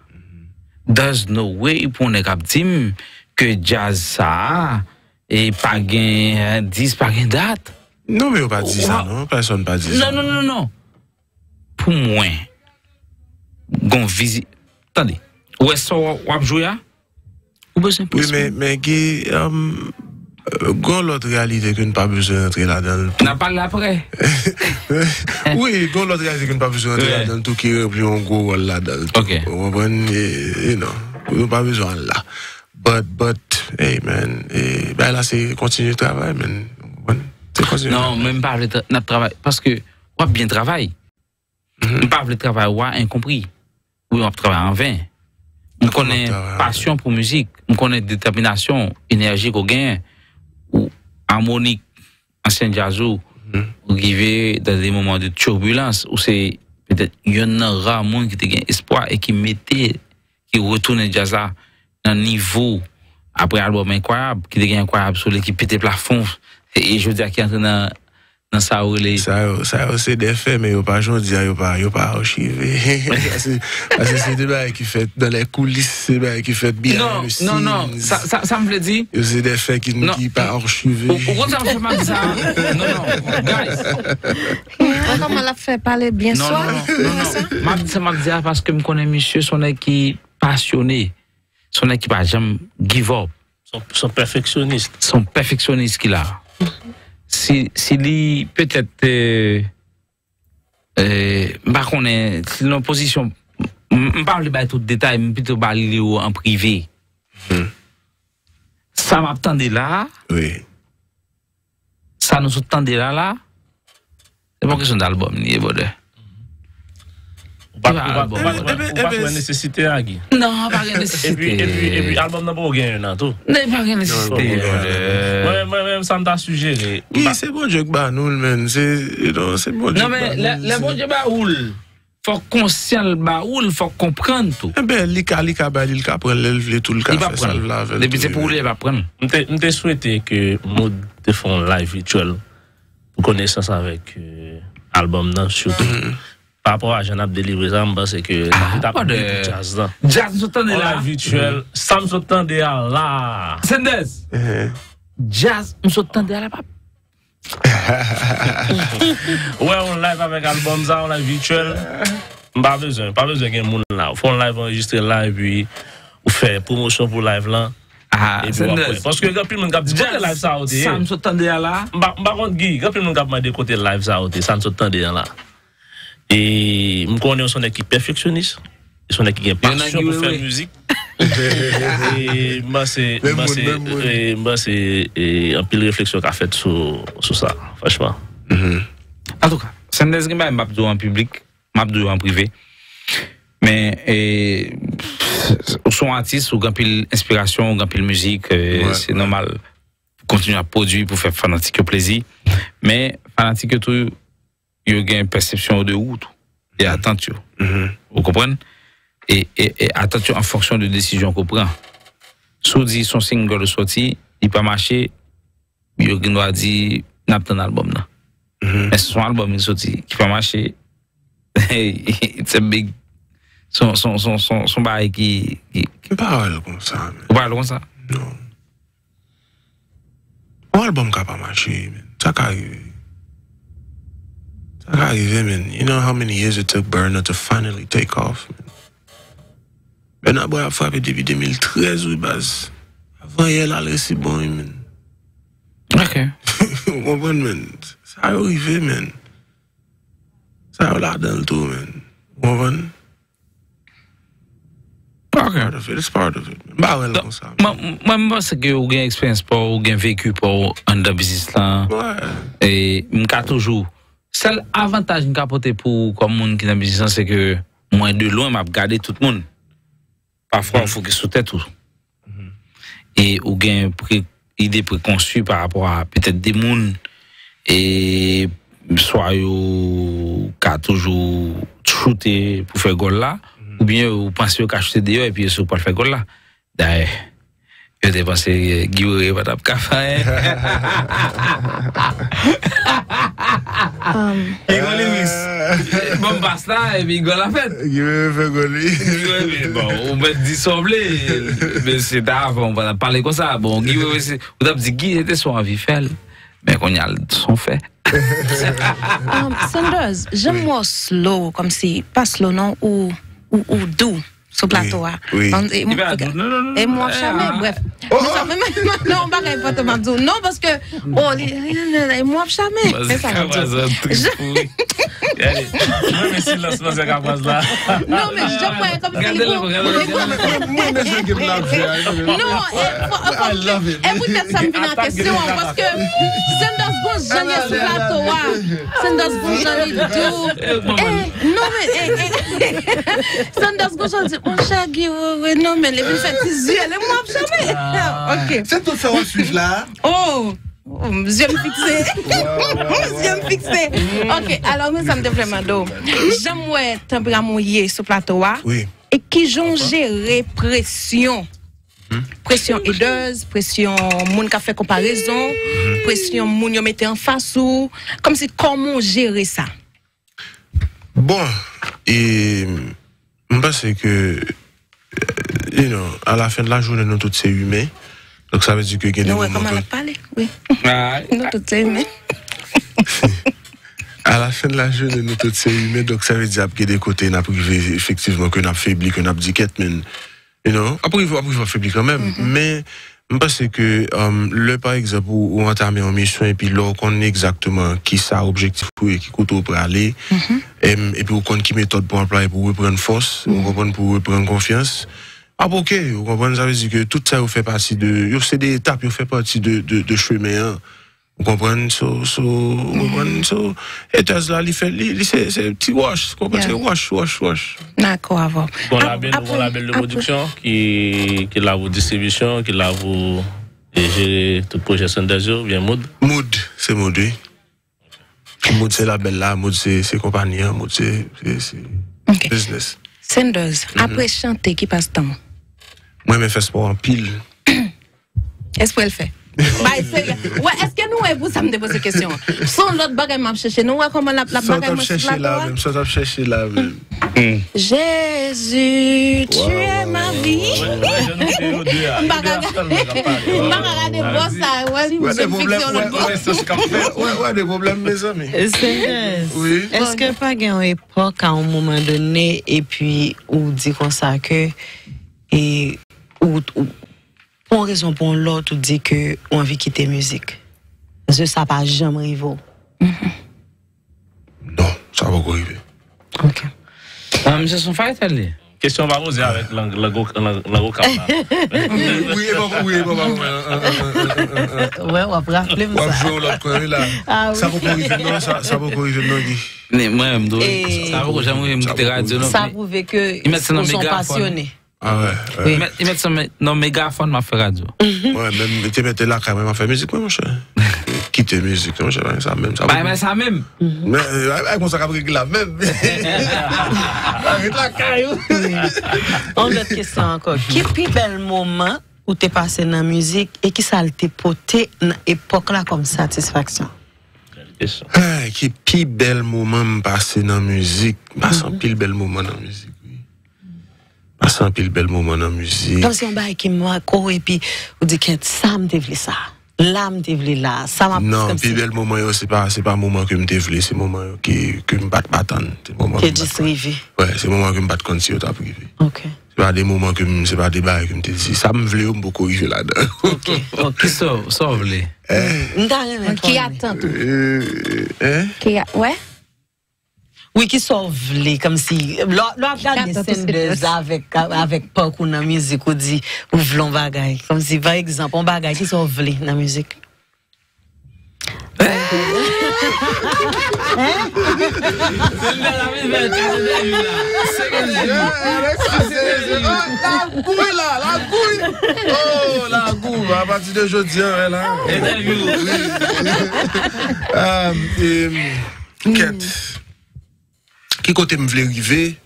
there's no way pou ne kap tim ke jazz sa e pa gen eh, dis, pa gen dat. Non me ou pa di sa non, person pa di sa. Non, non, non, non. Pou mwen, gon vizi, tande, wè so wap jowe ya, ou besen pou se. Oui, men, men ki, um, euh, euh, gon l'autre réalité qu'on n'a pas besoin d'entrer là-dedans. On a parlé après. [LAUGHS] oui, gon l'autre réalité qu'on n'a pas besoin d'entrer là-dedans, tout qui remplit un gros là-dedans. Ok. On n'a pas besoin là. But, but, hey, man, et, ben là, c'est continuer le travail, man. C'est continuer. Non, même pas le travail. Parce que, on bien travail. On pas le travail, incompris. Oui, on travaille en vain. On connaît en passion pour musique. On connaît détermination, énergie qu'on gagne. Harmonique, ancien jazzou. Ou arrivé dans des moments de turbulence où c'est peut-être, il y en aura monde qui espoir et qui mettait, qui retourne jazz dans un niveau, après album incroyable, qui gagne incroyable sur l'équipe pété plafond. Et, je veux dire, qui est entré dans, dans ça où les, Ça, ça c'est des faits, mais il n'y a pas gens dire, il n'y a pas, y a pas archivé. Parce que [LAUGHS] c'est des bails qui fait dans les coulisses, c'est des qui fait bien. [LAUGHS] Non, non, non, ça, ça, ça me fait dire. C'est des faits qui ne pas archivés. Au au contraire, ça me fait mal ça. Non, non, guys. Comment la fait parler bien Non, soir? non, non, non, non. M'a dit ça m'a dit parce que je connais monsieur, son qui passionné. Son qui pas jamais give up. Son, son perfectionniste. Son perfectionniste qu'il a. Si, si lui, peut-être, euh, euh, bah, qu'on est, si dans une position, M parle ba tout detay, m pito bali li ou an privé. Sa m ap tande la, Oui. sa nou sou tande la la, se bon kesyon d'album ni e Ou pa kwen nesesite a gi? Non, pa kwen nesesite. E pi album nan pou gen yon nan tou? Ne, non, pa kwen nesesite. Non, non, eh. Mwen mwen sa mta sujere. Ki, se bon jok ba nou l men. Se bon jok ba nou. Non men, bon le bon jok ba ou l. Fok konsyal ba ou l, fok kompran tou. E eh be, li ka li ka ba li l ka pren lel vle tout l ka fè sal la vel. Depi se pou li, e va pren. Mte souwete ke mou te fon live ritual. Mou konesans avèk euh, album nan, choutou. Par rapport à Jean-Ab Delivrezan, c'est que ah, pas de jazz là. Jazz s'entendait là. virtuel, Sam s'entendait là. Sendez. Eh. Jazz, on s'entendait là. ouais, on live avec album ça, on live virtuel. Pas besoin, pas besoin qu'il y ait monde là. Faut un live enregistré là et puis on fait promotion pour live là. Ah, sendez. Parce que quand plus monde cap dit côté live ça au Sam s'entendait là. Par contre, Guy, quand plus monde cap m'a dit côté live ça au ça s'entendait là. E m konen yon son ekip perfeksyonist. Son ekip gen Yon nan pasyon pou giveaway. fè müzik. E mba se, Même mba moun, se, même moun. e, mba se, e, an pil refleksyon ka fèt sou, sou sa, fachman. En tout cas, Sendez gen ba map do en public, map do en privé. E, ou son artiste, ou gan pil inspirasyon, ou gan pil müzik, Ouais, c'est normal. Kontinu a produit pou fè fanatik yo plezi. Men, fanatik yo gen perception de ou tou. E atant yo. Mm-hmm. Ou kompren? E atant yo an fonksyon de desisyon ko pran. Sou di son single soti, li pa mache, yo gen do a di nap ten albom nan. Mm -hmm. Men se son albom li soti, ki pa mache, [LAUGHS] it's a big, son, son, son, son baye ki... Parol kon sa men. Parol kon sa? Non. Ou albom ka pa mache men. Sa ka yo... I gotta give him in. You know how many years it took Burner to finally take off? Ben a boy a frappe depi 2013 ou bas. Avan yel alresi bon yon men. Ok. Wapon men. Sa yo rive men. Sa yo la den tou men. Wapon? Ok. Part of it, it's part of it. Ba wè lan sa men. Mwen mwen se ge ou gen eksperyans pa ou gen veku pa ou an da bizis lan. Wè. E mka toujou. Sel avantaj n kapote pou kom moun ki nan bizisan se ke mwen de loun m ap gade tout moun. Pafwa ou fokè sou tèt ou. E ou gen pre, ide prekonsu par rapport a petèt de moun e swa yo ka toujou choute pou fè gol la mm -hmm. ou bien ou panse yo ka choute de yo e pi yo sou pa fè gol la. Da e... je te pense que Guillaume va taper café. Um, Igor Lewis. Bon, basta, et puis Igor l'a fait. Ki me fè goli. Bon, on va dissembler. Mais c'est avant, on va parler comme ça. Bon, ouais, c'est- on a dit Guy était son avis fait. Mais qu'on y a son fait. um, Sanders, j'aime moi slow, comme si, pas slow non, ou, ou, ou doux, sur le plateau. hein. oui. Eh, jamais, ah. bref. Mais ça, mais- mais- non, pas qu'il faut te m'en dire. Non, parce que, oh, les- et moi, jamais. C'est ça, mon Dieu. Allez, mwen men silans se kapaz la. Non, mais je crois comme si. Mwen mwen se gen la. Non, Bon hein. Bon. Eh, Non, eh, eh, Bon dit, ouais, ouais, non, mais les filles fait des yeux, les moi jamais. Ok. An suiv la. Oh, yeux me fixé. Yeux me fixé. Ok, alors nous sommes vraiment d'eau. J'aime ouais tempérament yé sur le plateau. hein? Oui. et qui ont géré pression. Pression aideuse, pression moun qui fait comparaison, pression moun yo mette en face ou, comme si comment gérer ça? Bon, et je pense que, euh, you know, à la fin de la journée, nous tous c'est humains. Donc ça veut dire que il y a des Nous, ouais, comment on que- a parlé? Oui. Ah, Nous, tout c'est aimé. [LAUGHS] à la fin de la journée, nous tous c'est humains. Donc ça veut dire qu'il y a des côtés, n'a privé effectivement, qu'on a faibli, qu'on a dit qu'est, mais, you know, après, il faut, après, il faut faiblir quand même. Mais, Parce que um, le par exemple ou, ou entamer en mission et puis là on connaît exactement qui ça objectif pour et qui coûte pour aller et, et puis on connaît qui méthode pour employer pour reprendre force, on comprend pour reprendre confiance. Ah ok, vous comprenez, ça veut dire que tout ça vous fait partie de, c'est des étapes, vous fait partie de, de, de chemin. hein. Vous comprenez, so, so, vous comprenez, so, et Tesla, il fait, il, il- c'est, c'est petit wash, vous comprenez, wash, wash, wash. D'accord, avant. Bon Ap- label, après- bon label de après- production qui, qui l'a vos distribution, qui l'a vos et gérer tout projet Sandazio, bien Mood. Mood, c'est Mood, oui. Mood, c'est la belle là, Mood, c'est, c'est compagnie, hein, Mood, c'est, c'est, c'est Ok. business. Sanders, Mhm. après chanter, qui passe temps Moi, je fais sport en pile. Est-ce qu'elle fait? [LAUGHS] Bah, c'est- ouais, est-ce que nous, vous, ça me dépose cette question. Son l'autre bagage m'a cherché, nous, ouais, comment la, chercher là, même. Jésus, tu es ma vie. hein. M'a regardé, m'a regardé boss ça, ouais, Ouais, je des me problèmes, fixe sur ouais, le boss. ouais, c'est ce qu'on fait. Ouais, ouais, des problèmes, mes amis. Seigneur, Oui. est-ce que pas qu'il y a une époque à un moment donné et puis ou dit comme ça que et ou, une raison pour l'autre ou dit que on envie quitter la musique parce que ça pas jamais arrivé. Non, ça va pas arriver. OK. Ah, monsieur son fight, allez. Question va poser avec l'ango. [LAUGHS] Oui, bon, oui, bon, bon, Ouais, on va rappeler On va ça. jouer l'autre là. Ah oui. Ça va pas arriver, non, ça ça va pas arriver, non, Guy. Mais moi, je me dois. Ça va, j'aimerais me quitter radio. non, Ça prouve que Ils ça sont passionnés. Ah ouais. Ils ouais. mettent- Ils mettent dans le mégaphone, ma fait radio. [LAUGHS] Ouais, même, tu mettais là quand même à faire musique, ouais, mon cher. [LAUGHS] Quitter musique, mon cher, ça même, ça Bah, mais ça même. Mais, comme ça, après, la même? [LAUGHS] Arrête la caillou. On autre question encore. Qui plus bel moment où t'es passé dans la musique et qui ça t'a porté dans époque là comme satisfaction? Question. Qui pi bel moment me passer dans la musique? Passe un pile bel moment dans la musique. Passe un pile bel moment dans la musique. Comme si on bail qui m'a quoi et puis on dit que ça me dévle ça. Là me dévle là. Ça m'a Non, comme pi si bel moment, c'est pas, c'est pas moment que me dévelé, c'est moment qui, que me bat batan. C'est moment que me bat- distribué. Ouais, c'est moment que me bat comme si t'a privé. OK. C'est pas des moments que me, c'est pas des bails que me dit. Ça me voulait beaucoup arriver là-dedans. OK. [LAUGHS] OK. Qui sauve, sauve les. M'da rien Qui attend? Tout Euh, hein? Qui a- Ouais? Oui, qui sauve les, comme si, là, des scènes de avec, avec pas ou dans la musique, ou dit, ou vlon bagay. Comme si, par exemple, on bagay qui sauve les dans la musique? La là, la couille. Oh, la couille. À partir de jeudi, hein, là. Euh, et, Quête. Qui côté me voulait arriver?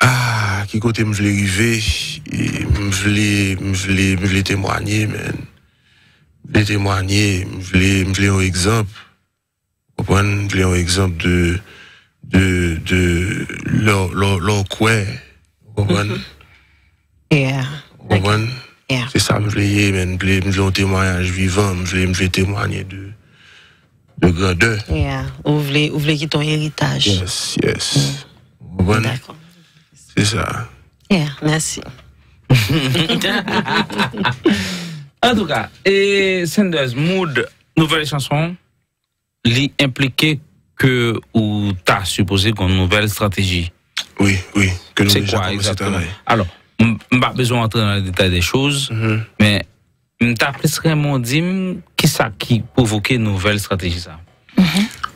Ah, qui côté me voulait arriver? Et me voulait, me voulait, me voulait témoigner, man. Me voulait témoigner, me voulait, me voulait un exemple. Comprenez? Me voulait un exemple de, de, de, leur, leur, leur quoi. Vous comprenez? Yeah. Comprenez? Yeah. C'est ça, me voulais, man. Me voulais un témoignage vivant, me voulais, me voulais témoigner de, de grandeur. Yeah. Ou voulez, ou voulez qui ton héritage. Yes, yes. Vous comprenez? D'accord. C'est ça. Yeah, merci. [LAUGHS] En tout cas, et Sanders, Mood, nouvelle chanson, impliqué que ou t'as supposé qu'on nouvelle stratégie. Oui, oui. Que nous C'est quoi exactement? Alors, m'pas besoin d'entrer dans le détail des choses, Mhm. mais m't'a plus vraiment dit m- qui ça qui provoquait nouvelle stratégie ça.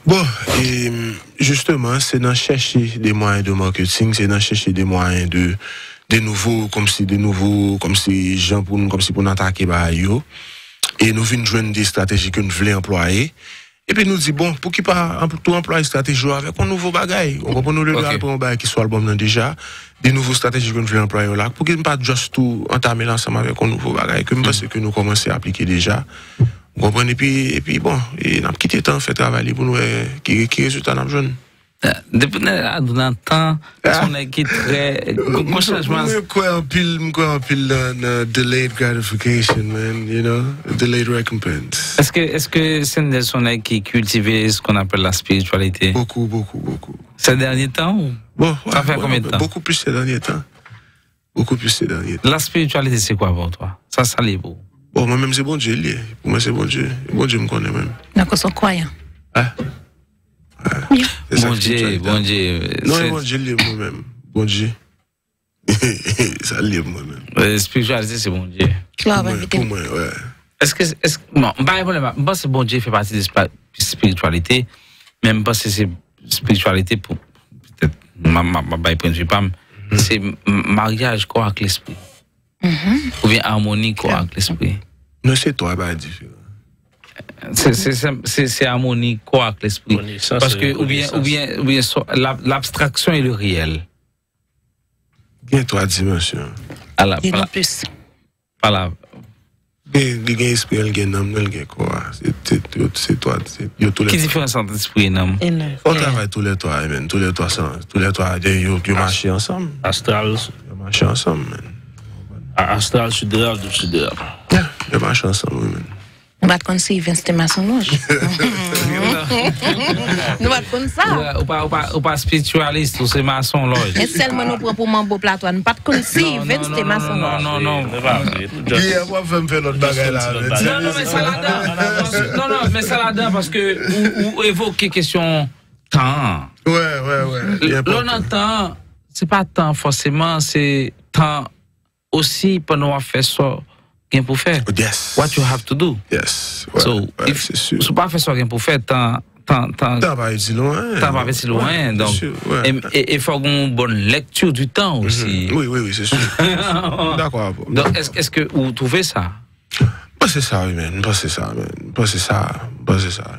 Bon, et hum, justement, c'est d'en chercher des moyens de marketing, c'est d'en chercher des moyens de des nouveaux, comme si des nouveaux, comme si gens pour nous, comme si pour nous attaquer bah yo. Et nous venons joindre des stratégies que nous voulons employer. Et puis nous dit bon, pour qui pas tout employer stratégie avec un nouveau bagage. On comprend nous le Ok. okay. pour un bagage qui soit album déjà, des nouveaux stratégies que nous voulons employer là, pour qu'il pas juste tout entamer l'ensemble avec un nouveau bagage que parce que nous commençons à appliquer déjà. Vous comprenez? Et puis, et puis bon, et n'a quitté temps, fait travailler pour nous, euh, qui, qui résultat n'a besoin. Depuis temps, Ah. son équipe très. Je crois en pile, je crois en pile delayed gratification, man, you know, delayed recompense. Est-ce que, est-ce que Sanders son équipe qui cultivait ce qu'on appelle la spiritualité? Beaucoup, beaucoup, beaucoup. ces derniers temps ou? Bon, Ça fait combien de temps? Beaucoup plus ces derniers temps. Beaucoup plus ces derniers temps. La spiritualité, c'est quoi pour toi? Ça, ça l'est beau. Bon, moi-même, c'est bon Dieu lié. Pour moi, c'est bon Dieu. Bon Dieu me connaît même. Donc, on sont croyants. Hein? Bon Dieu, bon Dieu. Non, [LAUGHS] c'est- bon Dieu lié moi-même. Bon Dieu. ça lié moi-même. euh, spiritualité, c'est bon Dieu. Là, Pour va moi, inviter. pour moi, ouais. Est-ce que, bon, bah, problème, je pense que bon Dieu fait partie de la spiritualité, mais je pense que c'est spiritualité pour, peut-être, ma, ma, ma, ma point de vue, pas, c'est mariage quoi avec l'esprit. Ou bien harmonie quoi avec l'esprit. Non, c'est toi, bah, différent. C'est, harmonie quoi avec l'esprit. Parce que, ou bien, ou bien, ou bien, l'abstraction et le réel. Il y a trois dimensions. À la, la, plus. pas la- Il y a esprit, il y a homme, il y a quoi? C'est- c'est- C'est toi. c'est- il y a tous les Qui différence entre l'esprit et neuf. On travaille tous les trois, man. Tous les trois, tous les trois, ils marché ensemble. Astral, Ils marché ensemble, man. astral, sidéral. Yeah, Ils marché ensemble, Nous va te si Vince c'était maçonnage. Nous ça. Ou pas, ou pas, ou pas spiritualiste, ou c'est maçon, là. Et seulement nous prenons pour Mambo Plateau. Nous pas te si Non, Vince non, c'était non, non, non, est moi, faire me faire notre bagaille là. Non, non, mais ça là-dedans. Non, non, mais ça là-dedans, parce que, ou, évoquer question temps. Ouais, ouais, ouais. L'on entend, c'est pas temps forcément, c'est temps aussi pendant qu'on fait ça, qu'il pour faire? Yes. What you have to do? Yes. Ouais, So, ouais, if, c'est sûr. si pas faire ça, qu'il pour faire, temps, temps, temps, T'as pas été loin. temps pas si loin, Ouais, donc. sûr. Et il faut une bonne lecture du temps aussi. Oui, oui, oui, c'est sûr. [LAUGHS] D'accord. Donc, est-ce est-ce que vous trouvez ça? Pas c'est ça, oui, man. Pas c'est ça, man. Pas c'est ça. Pas c'est ça.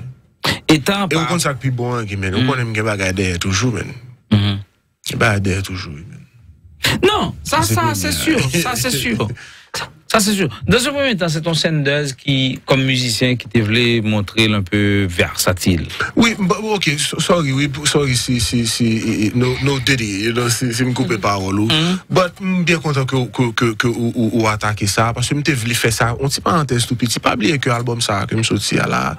Et temps Et on compte ça plus bon, hein, man. On connaît que bagaille derrière toujours, man. Mhm. Bagaille derrière toujours, man. Non, ça, C'est ça, c'est sûr. Ça, c'est [LAUGHS] sûr. Ça, c'est sûr. Dans un premier temps, c'est ton Sanders qui, comme musicien, qui te voulait montrer un peu versatile. Oui, bah, ok, so- sorry, oui, sorry si, si, si, no, no diddy, you know, si, si me couper parole ou. But, m bien content que, que, que, que ou, ou, ou attaquer ça, parce que m'te voulu faire ça, on ti parenthèse tout petit, pas oublier que l'album ça, que me sorti à la,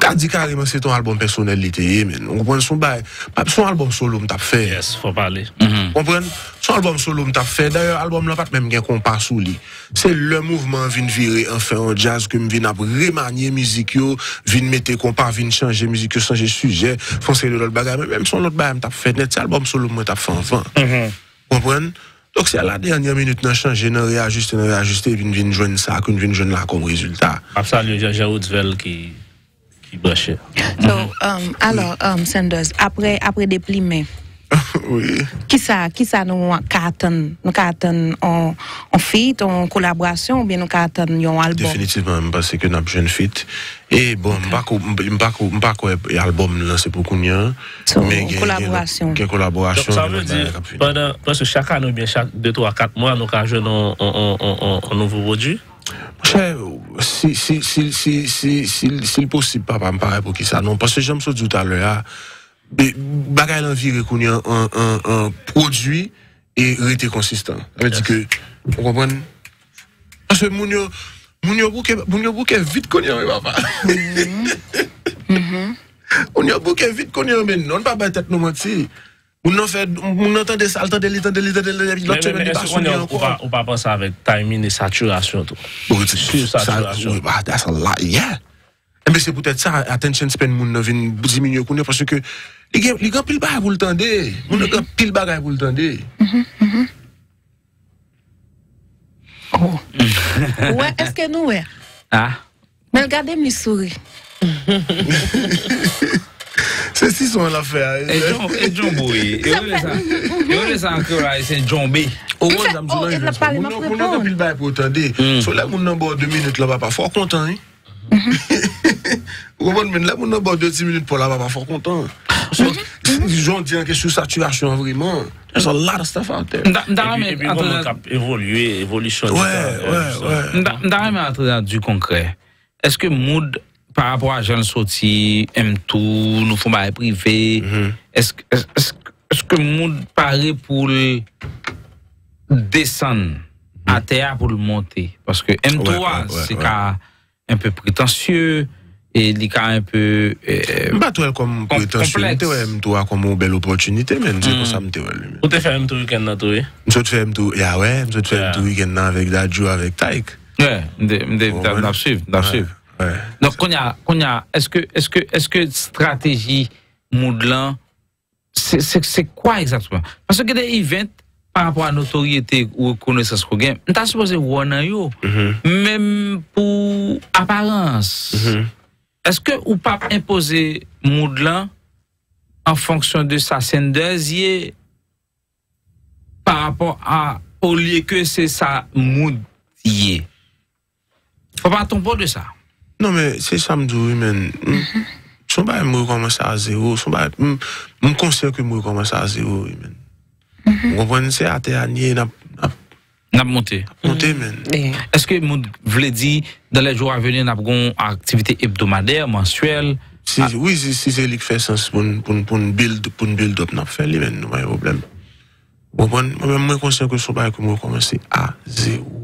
Ka di kareman se ton albom personel li te ye non? men. Kompren son bay. Son albom solo m tap fe. Yes, fò pale. Kompren? Mm-hmm. Son albom solo m tap fe. D'ayor, albom la pat menm gen kompa sou li. Se le mouvman vin vire an fe an jazz ke m vin ap remanye mizik yo, vin mette kompa, vin chanje mizik yo, chanje suje, fonse de lot bagay. Menm son lot bagay m tap fe net. Se albom solo m tap fe an fan. Kompren? Dok se la dernyan minute nan chanje, nan reajuste, nan reajuste, vin vin jwen sa, vin vin jwen la kom rezultat. Apsa, le jaja ou dvel ki... So, um, alors, um, Sanders, après, après [LAUGHS] oui. qui ça, qui ça nous attend, nous attend en, en feat, en collaboration, ou bien nous ka attend un album? Definitivement, parce que nous jeune fit. Et bon, m'pa ko m'pa ko m'pa ko e album lancé pour Kounia. Collaboration. Quelle collaboration. Donc, ça veut dire, pendant, parce que chaque année, bien chaque 2, 3, 4 mois, nous avons un nouveau produit. Cher, si, si, si, si, si, si, si le possible, papa, me paraît pour qui ça, non, parce que j'aime ça tout à l'heure, mais, bagay lan vire a un, un produit veut dire que, vous comprenez? Parce que moun yo, moun yo bouke, moun yo bouke vite qu'on y a, papa. [LAUGHS] Moun yo bouke vite qu'on y a, mais non, pas tête nous mentir. Moun nan fè, moun nan tande sal, tande li, tande li, tande li, tande li, lòt chè men li pa souni an kon. Ou pa pansa avèk timing e saturasyon tou. Bon, Sur saturasyon. That's a lot, yeah. Mbe se pou tèt sa, attention span moun nan vin diminye kounè, pwase ke li gen pil bagay pou l'tande. Moun nan gen pil bagay pou l'tande. Ouè, eske nou wè? Ha? Mel gade m li souri. C'est si son l'affaire. et John, et John Boy. Et on on laisse ça encore là, c'est John B. Au moins, fait- j'aime oh, il a parlé, m'a Moun nan répondre. gen pile bagay pou l'tande. So la moun nan bo 2 minutes la papa, fort content, hein. Ou kompon men, la moun nan bo 2 minutes pour la papa, fort content. So, j'en dis en question saturation, vraiment. There's a lot of stuff out there. Et puis, comment cap évoluer, évolution. Ouais, ouais, ouais. dans du concret. Est-ce que Mood, par rapport a jan soti, mtou, nou fon baye prive, mhm. eske moun pare pou l desan mhm. a teya pou l monte? Paske mtou a, se ka un peu pretensye, e li ka un peu... Euh, Mba tou el kom pretensye, mte wè mtou a kom ou bel opotunite, men jè kon sa mte wè. Ou te fè mtou weekend nan tou e? Mse te fè mtou, ya wè, mse te fè mtou weekend nan avèk Dajou, avèk Taik. Mde, mde, bon, mdap suiv, mdap suiv. Ouais. Donc, qu'on a, qu'on a, est-ce que, est-ce que, est-ce que stratégie Moudlan, c'est, quoi exactement? Parce que des events, par rapport à notoriété ou connaissance qu'on gagne, on t'a supposé voir yo, même pour apparence. Est-ce que ou pas imposer Moudlan en fonction de sa scène par rapport à, au lieu que c'est sa mood? Faut pas tomber de ça. Non men, se sa mdou, men, son ba mwen komanse a zero, son ba mwen konser ke mwen komanse a zero, men. Mwen konpon se ate anye nap... Nap monte. Monte, men. Eske moun vle di, dan le jou aveni nap gon aktivite hebdomader, mensuel? Oui, si se lik fè sens pou n'build up nap fè li, men, nou mwen problem. Mwen konser ke son ba mwen komanse a zero.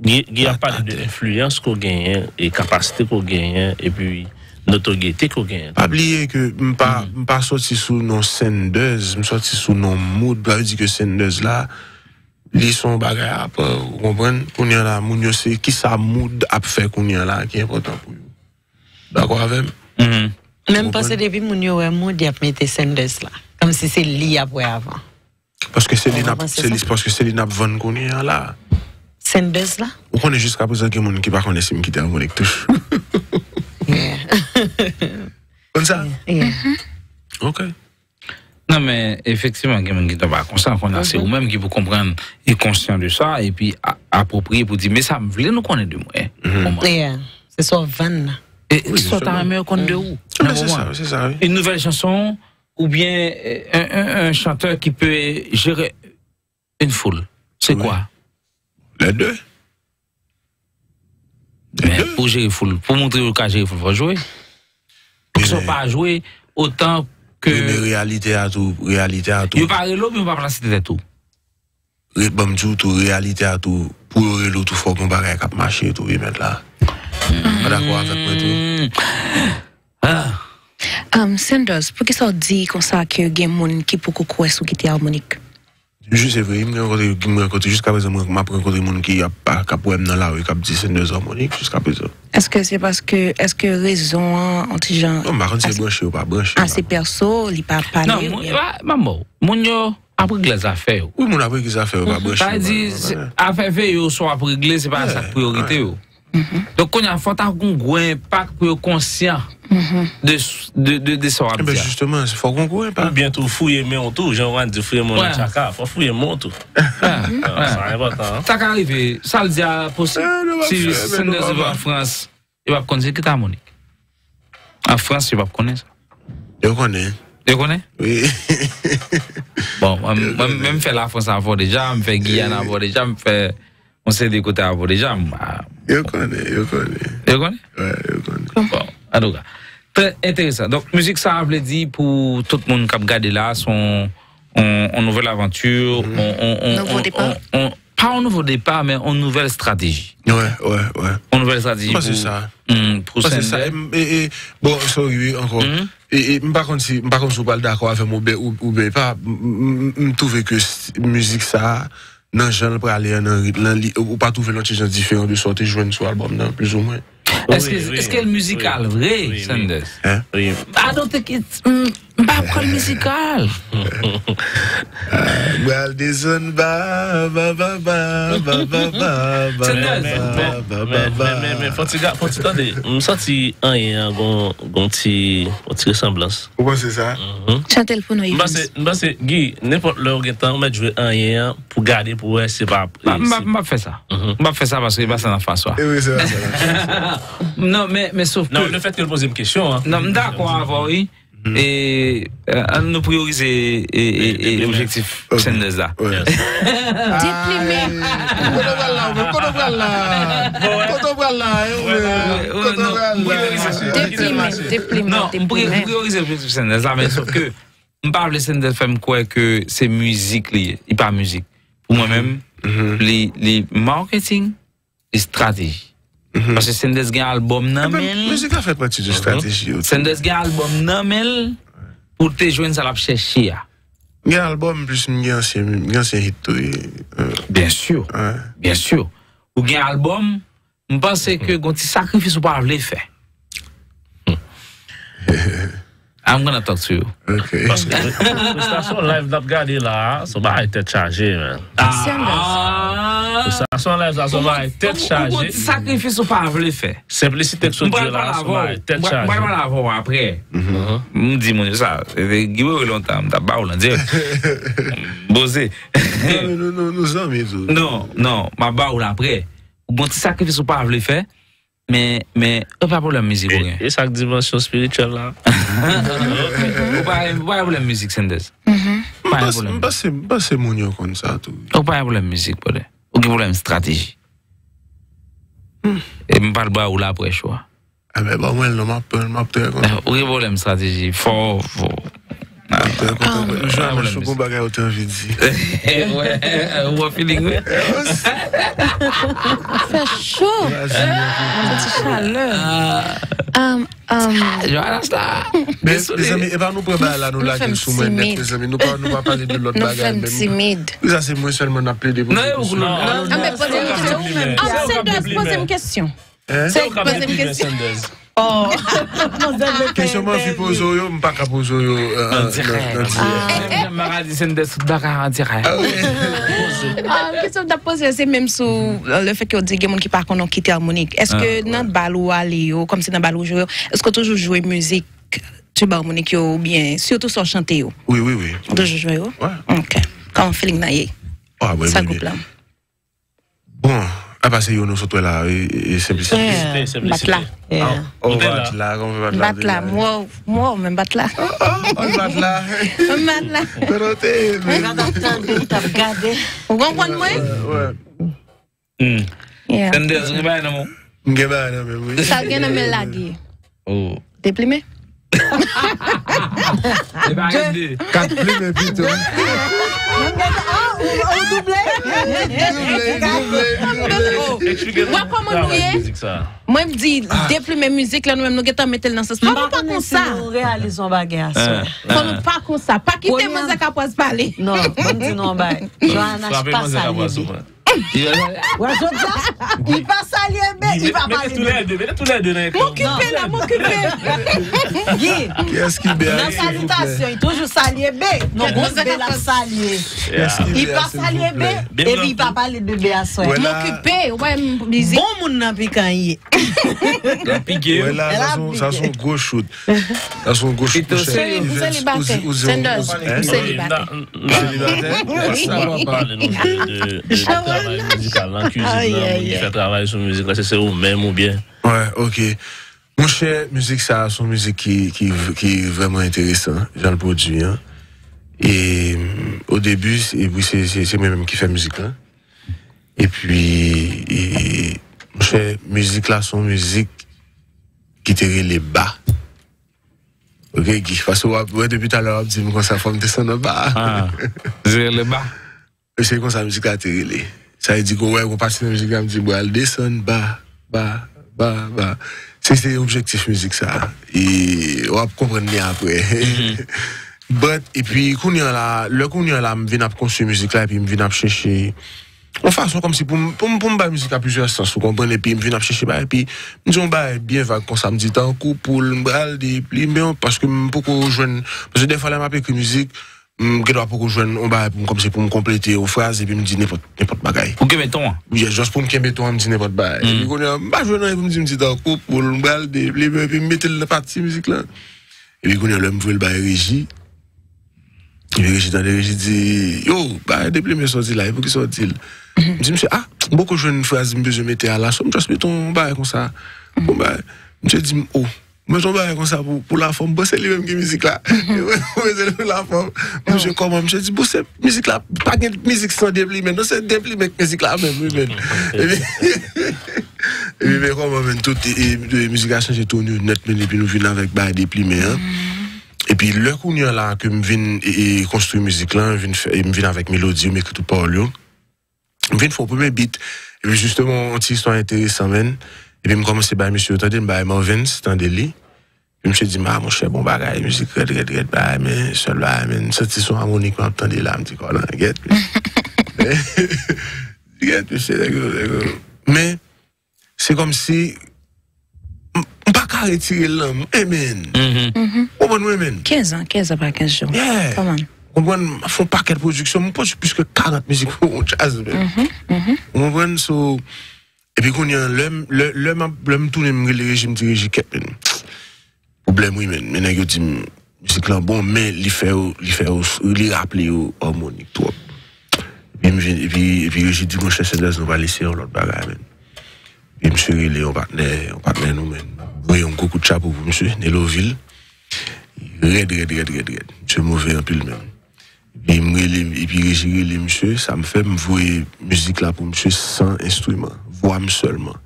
Gye a pale de influence ko genyen, e kapasite ko genyen, e pi notoryete ko genyen. Pa bliye ke mpa mm -hmm. soti sou non sendez, msoti sou non mood, pa vi di ke sendez la, li son bagay ap, euh, ou kompren, koun yon la, moun yo se, ki sa mood ap fe koun yon la, ki important pou yo. Dako avem? Mm -hmm. Mem pase depi moun yo we mood, yap mette sendez la, kom si se li ap we avan. Paske se li nap, se li, paske se li nap van koun yon la. seen bés la. bu xoolee jusqu'à présent que mun ki baax na si mu kii daal moo nekk comme ça. ok. Non, mais effectivement, comme ça, c'est vous-même qui vous comprendre et conscient de ça, et puis approprié pour dire, mais ça me voulait nous connaître de moi. Hein? C'est ça, van. Et ça, t'as un meilleur compte de où? C'est ça, Une nouvelle chanson, ou bien euh, un, chanteur qui peut gérer une foule. C'est quoi? Les deux. Les Mais deux. pour gérer foule, pour montrer le cas gérer foule, faut jouer. Ils sont pas jouer autant que. Mais réalité à tout, réalité à tout. Ils parlent l'eau, mais ils pas placer de tout. Bon, tout, réalité à tout. Pour l'eau, tout faut qu'on barre cap marché, tout, bien là. Hmm. Pas d'accord avec moi, tout. Ah. Um, Sanders, pou ki sa di kon sa ki gen moun ki pou kou koues ou ki te harmonik? Je sais vrai, je me rencontre jusqu'à présent, je rencontre des gens qui n'ont pas de problème dans la rue, qui ont 19 harmoniques jusqu'à présent. Est-ce que c'est parce que, est-ce que raison hein, anti-genre? Non, c'est ou pas. Ah, c'est perso, il pas. Non, maman, mon yo, après les affaires. Oui, mon après les affaires, pas. Pas dit, affaires soit après régler, c'est pas sa priorité. Mm -hmm. Donk kon yon fwantan kon gwen pak pou yon konsyen mm -hmm. de, de, de, de sa wap diya. Ebe eh justeman, fwantan kon gwen pak. Ou bientou fouye men ou tou, jen wan di fouye men ou chaka, fwantan fouye men ou tou. Sa yon botan. Sa ka arrive, sa l diya posi. Si sen de zivou an Frans, yon wap konze ki ta monik. An Frans yon wap konen sa. Yon konen. Yon konen? Oui. [LAUGHS] bon, mwen mwen fè la Frans an fò deja, mwen fè Guyana an fò deja, mwen fè... on sait des côtés avant déjà. bah, Yo konen, yo konen. Tu connais? Ouais, yo konen. Bon, en tout cas. Très intéressant. Donc, musique, ça veut dire pour tout le monde qui a regardé là, son, on, on nouvelle aventure, on, on, on, Nouveau on- départ. on- on- pas un nouveau départ, mais une nouvelle stratégie. Ouais, ouais, ouais. Une nouvelle stratégie. Bah, c'est ça. Pour Pas c'est ça. Sender. Et, et, bon, sorry, oui, encore. Mhm. Et, et, par contre, si, par contre, si vous parlez d'accord avec moi, ben, ou, ou pas, je trouve que musique ça, nan jan pou ale nan rit, nan li, ou pa touve lanti jan diferent de sote jwen sou albom nan, plus ou mwen. Est-ce qu'elle est musicale, vrai, Sanders? I don't think it's... Mm, pas encore musical. [LAUGHS] Well, this one, ba, ba, ba, ba, ba, ba, ba, ba, C'est ba, ba, ba, ba, Men, men, men, men, fò ti ga, fò ti tande, m santi an yon gon, gon ti, gon ti ressemblance. Vous pensez ça? chantel pou nou Mba se, mba se, Guy, n'importe lè ou gen tan, mwen jwe an yon pou gade pou wè se pa... Je vais faire ça. Je vais faire ça parce que je vais faire ça. Eh oui, c'est c'est vrai. [LAUGHS] Non, mais, mais sauf Non, que. le fait que le pose une question, hein. Non, d'accord oui et euh, à nous prioriser et, et, objectif Sendez là. Déprimé. Non, prioriser l'objectif Sendez là, mais sauf que je parle de Sendez femme quoi que c'est musique liée, il pas musique. Pour moi-même, les marketing et stratégie. Mhm. Parce que Sendez gen album nan men. Musique a fait partie de stratégie. Sendez gen album nan pour te joindre ça la chercher ya. Gen album plus gen ancien hit tout. euh, Bien sûr. Bien sûr. Ou gen album, je pense que gon ti sacrifice ou pas vle faire. [LAUGHS] I'm gonna talk to you. Ok. Paske, prestasyon live nap gade la, sou ba ay tet chaje, ah. men. Aaaaaa! Ah. Prestasyon live la, sou ba ay tet chaje. Ou kon sakrifis ou pa avle fe? Simplicite ksou diyo la, sou ba ay tet chaje. Mwen la avon apre. Mdi moun yo sa, giwe ou lontan, mta ba ou lan diyo. Boze. Non, non, non, non nou zanmi. Non, non, ma ba ou la apre. Ou kon sakrifis ou pa avle fe? Mais, mais, ou pas problème musique [LAUGHS] ou gen. E sak dimensyon spirituel la. Ou pa ou pa problème musique, Sendez. Pas un problème. Mba se, moun yo kon sa tout. Ou pa un problème musique, pode. Ou ki problème stratégie. E m pal ba ou [LAUGHS] la apre choix. Ah ben, bah, moi, non, m'a peur, m'a peur kon. Ou ki problème stratégie. Fort, fort. Peur Ah, vais chou kon bagay ou te envie de dire. Ouais, ou a feeling. Um, um, amis, et pas nous préparer là, nous Nous la faisons gueule sous moi net, timide. les amis. Nous pas, nous pas parler de l'autre nous bagay. sommes même. timides. Ça, c'est moi seulement appelé des Non, ou Non, Ah, mais posez une question. compliment. Ah, C'est c'est un de compliment. poser une question. Hein? Se ou ka Pose une compliment question. Sendez. Oh, Question moi, yo, m'pa ka pose yo. En direct. Maradi Dakar en direct. Ah, question que posé, c'est même sur le fait que dit qu'il y a des gens qui par contre ont quitté harmonique. Est-ce que dans le bal ou aller, yo, comme c'est dans le bal ou jouer, est-ce que toujours jouer musique harmonique yo, ou bien surtout sans chanter yo? Oui, oui, oui. Toujours jouer yo? Ouais. Ok. Comment feeling na ye? Ah, ouais, Ça oui, coupe là. Bon, à passer yo, nous surtout là, et, simplicité. Simplicité, simplicité. Bat là. On là. là, on là. Bat là. Moi, moi, même bat [LAUGHS] là. On là. Bat là. Mais. Regarde, attendez, t'as regardé. Vous comprenez moi? Ouais. Yeah. De [LAUGHS] comment nous y est? musique ça. Moi, je dis, déprimer musique, là, nous-mêmes, nous avons mis dans ce sens. Faut pas comme ça. Nous réalisons bagarre. ça. Faut nous pas comme ça. Pas quitter Première- musique après se parler. Non, on dit non, bah. [LAUGHS] Johanna, je Frappez-moi, passe c'est à la voix lui. souvent. Ouais, je dis, il passe à lui, mais il va les deux dans les camps. M'occuper là, m'occuper. Guy, Qu'est-ce qui béa, dans vous salutation, il toujours saluer B. Non, bon, à la qui Il vous plaît? Bien et puis il va parler de B à soi. M'occuper, ouais, musique. Bon moun nan piquant. Piqué. Elle ça a son, ça piqué. son gros shoot. Ça son gros shoot. Vous célibataire. vous hein? célibataire. Travail musical en cuisine, qui fait travail sur musique, c'est c'est ou même ou bien? Ouais, ok. Mon cher, musique, ça, son musique qui, qui, qui est vraiment intéressant. J'en le produit, hein. Et au début, c'est- c'est, c'est, c'est moi-même qui fait musique, là. Et puis, et, mon cher, musique, là, son musique qui te les bas. Ok, Guy, parce que ouais, depuis tout à l'heure, mais quand ça forme descendre en bas. Ah. Le ba. C'est comme ça, la musique a relée. Ça veut dire que, ouais, on passe la musique, on me dit, bon, elle descend, bas, bas, bas, bas. C'est c'est l'objectif musique, ça. Et on va comprendre bien après. [LAUGHS] But, et puis, a là, le qu'on y a là, je viens construire musique là, et puis je viens chercher. En façon comme si pour pour pour me musique à plusieurs sens, vous comprenez, et puis je viens chercher, bah, et puis, nous on bah, bien vague, comme ça, me dit, tant coup, pour le bral, des parce que, qu'on joigne, parce que des fois, là, m'a écrit musique, je dois pour joigne, on bah, pour- comme c'est pour me compléter aux phrases, et puis me dit n'importe, n'importe bagaille. Meton? Oui, juste pour me me dit n'importe bagaille. Et puis, qu'on a, bah, je viens, me dit, me pour le bral, des plis, bien, et puis, mettez le partie musique là. Et puis, qu'on a, l'homme, voulait le bail régie. Et puis, régie, dans les dit, yo, bah, des là, il faut qu'il sorte il. Je dis, monsieur, ah, beaucoup de jeunes phrases, je me mettre à la somme, juste mettons, bah, comme ça. Bon, bah, monsieur dit, oh, Mwen son baye kon sa pou la fom, bose li menm ki mizik la. Mhm. [LAUGHS] Mwen se li la fom. Mwen se koman, mwen se di, bose mizik la, pa gen mizik san depli men, non se depli menk mizik la men, mwen men. E bi men koman men, tout mizik la chanje ton yon net men, e pi nou vin avèk baye depli men. E pi lè koun yon la, ke m vin konstruy mizik la, m vin avèk melodi, m ekritou pa ou lyon. M vin fò pwemè bit, e bi justement, an ti histwa enteresan men, E pi m komanse bay misyo, tande m bay Marvin, tande li. Je me suis dit, ma, mon cher, bon bagay, je me red, red, red, bah, men, sol, bah, men, senti son harmonique, m'a entendu là, me dit, quoi, là, get, [LAUGHS] get, monsieur, d'accord, d'accord. Mais, c'est comme si, m'a pas retiré l'homme, amen. Mm-hmm. Comprends-nous, bon, amen. 15 ans, 15 ans, pas 15 jours. Yeah. Comment? Comprends, bon, font paquet de production, m'en pose plus que 40 musiques pour jazz, même. Mm-hmm, mm-hmm. Comprends, so, et puis, qu'on y a l'homme, l'homme, l'homme tourne, m'en régime, dirige, qu'est, problème, oui, mais, mais, musique là, bon, mais, il fait, il fait, il rappelle au harmonique, trop. Et puis, puis, puis, j'ai dit, mon cher Cédès, on va laisser l'autre bagarre, men. Et monsieur, on on nous. Voyons, un coup de pour monsieur, Néloville. Red, red, red, red, red. Même. Et puis, et puis, les monsieur, ça me fait me voir musique là pour monsieur sans instrument, voix seulement.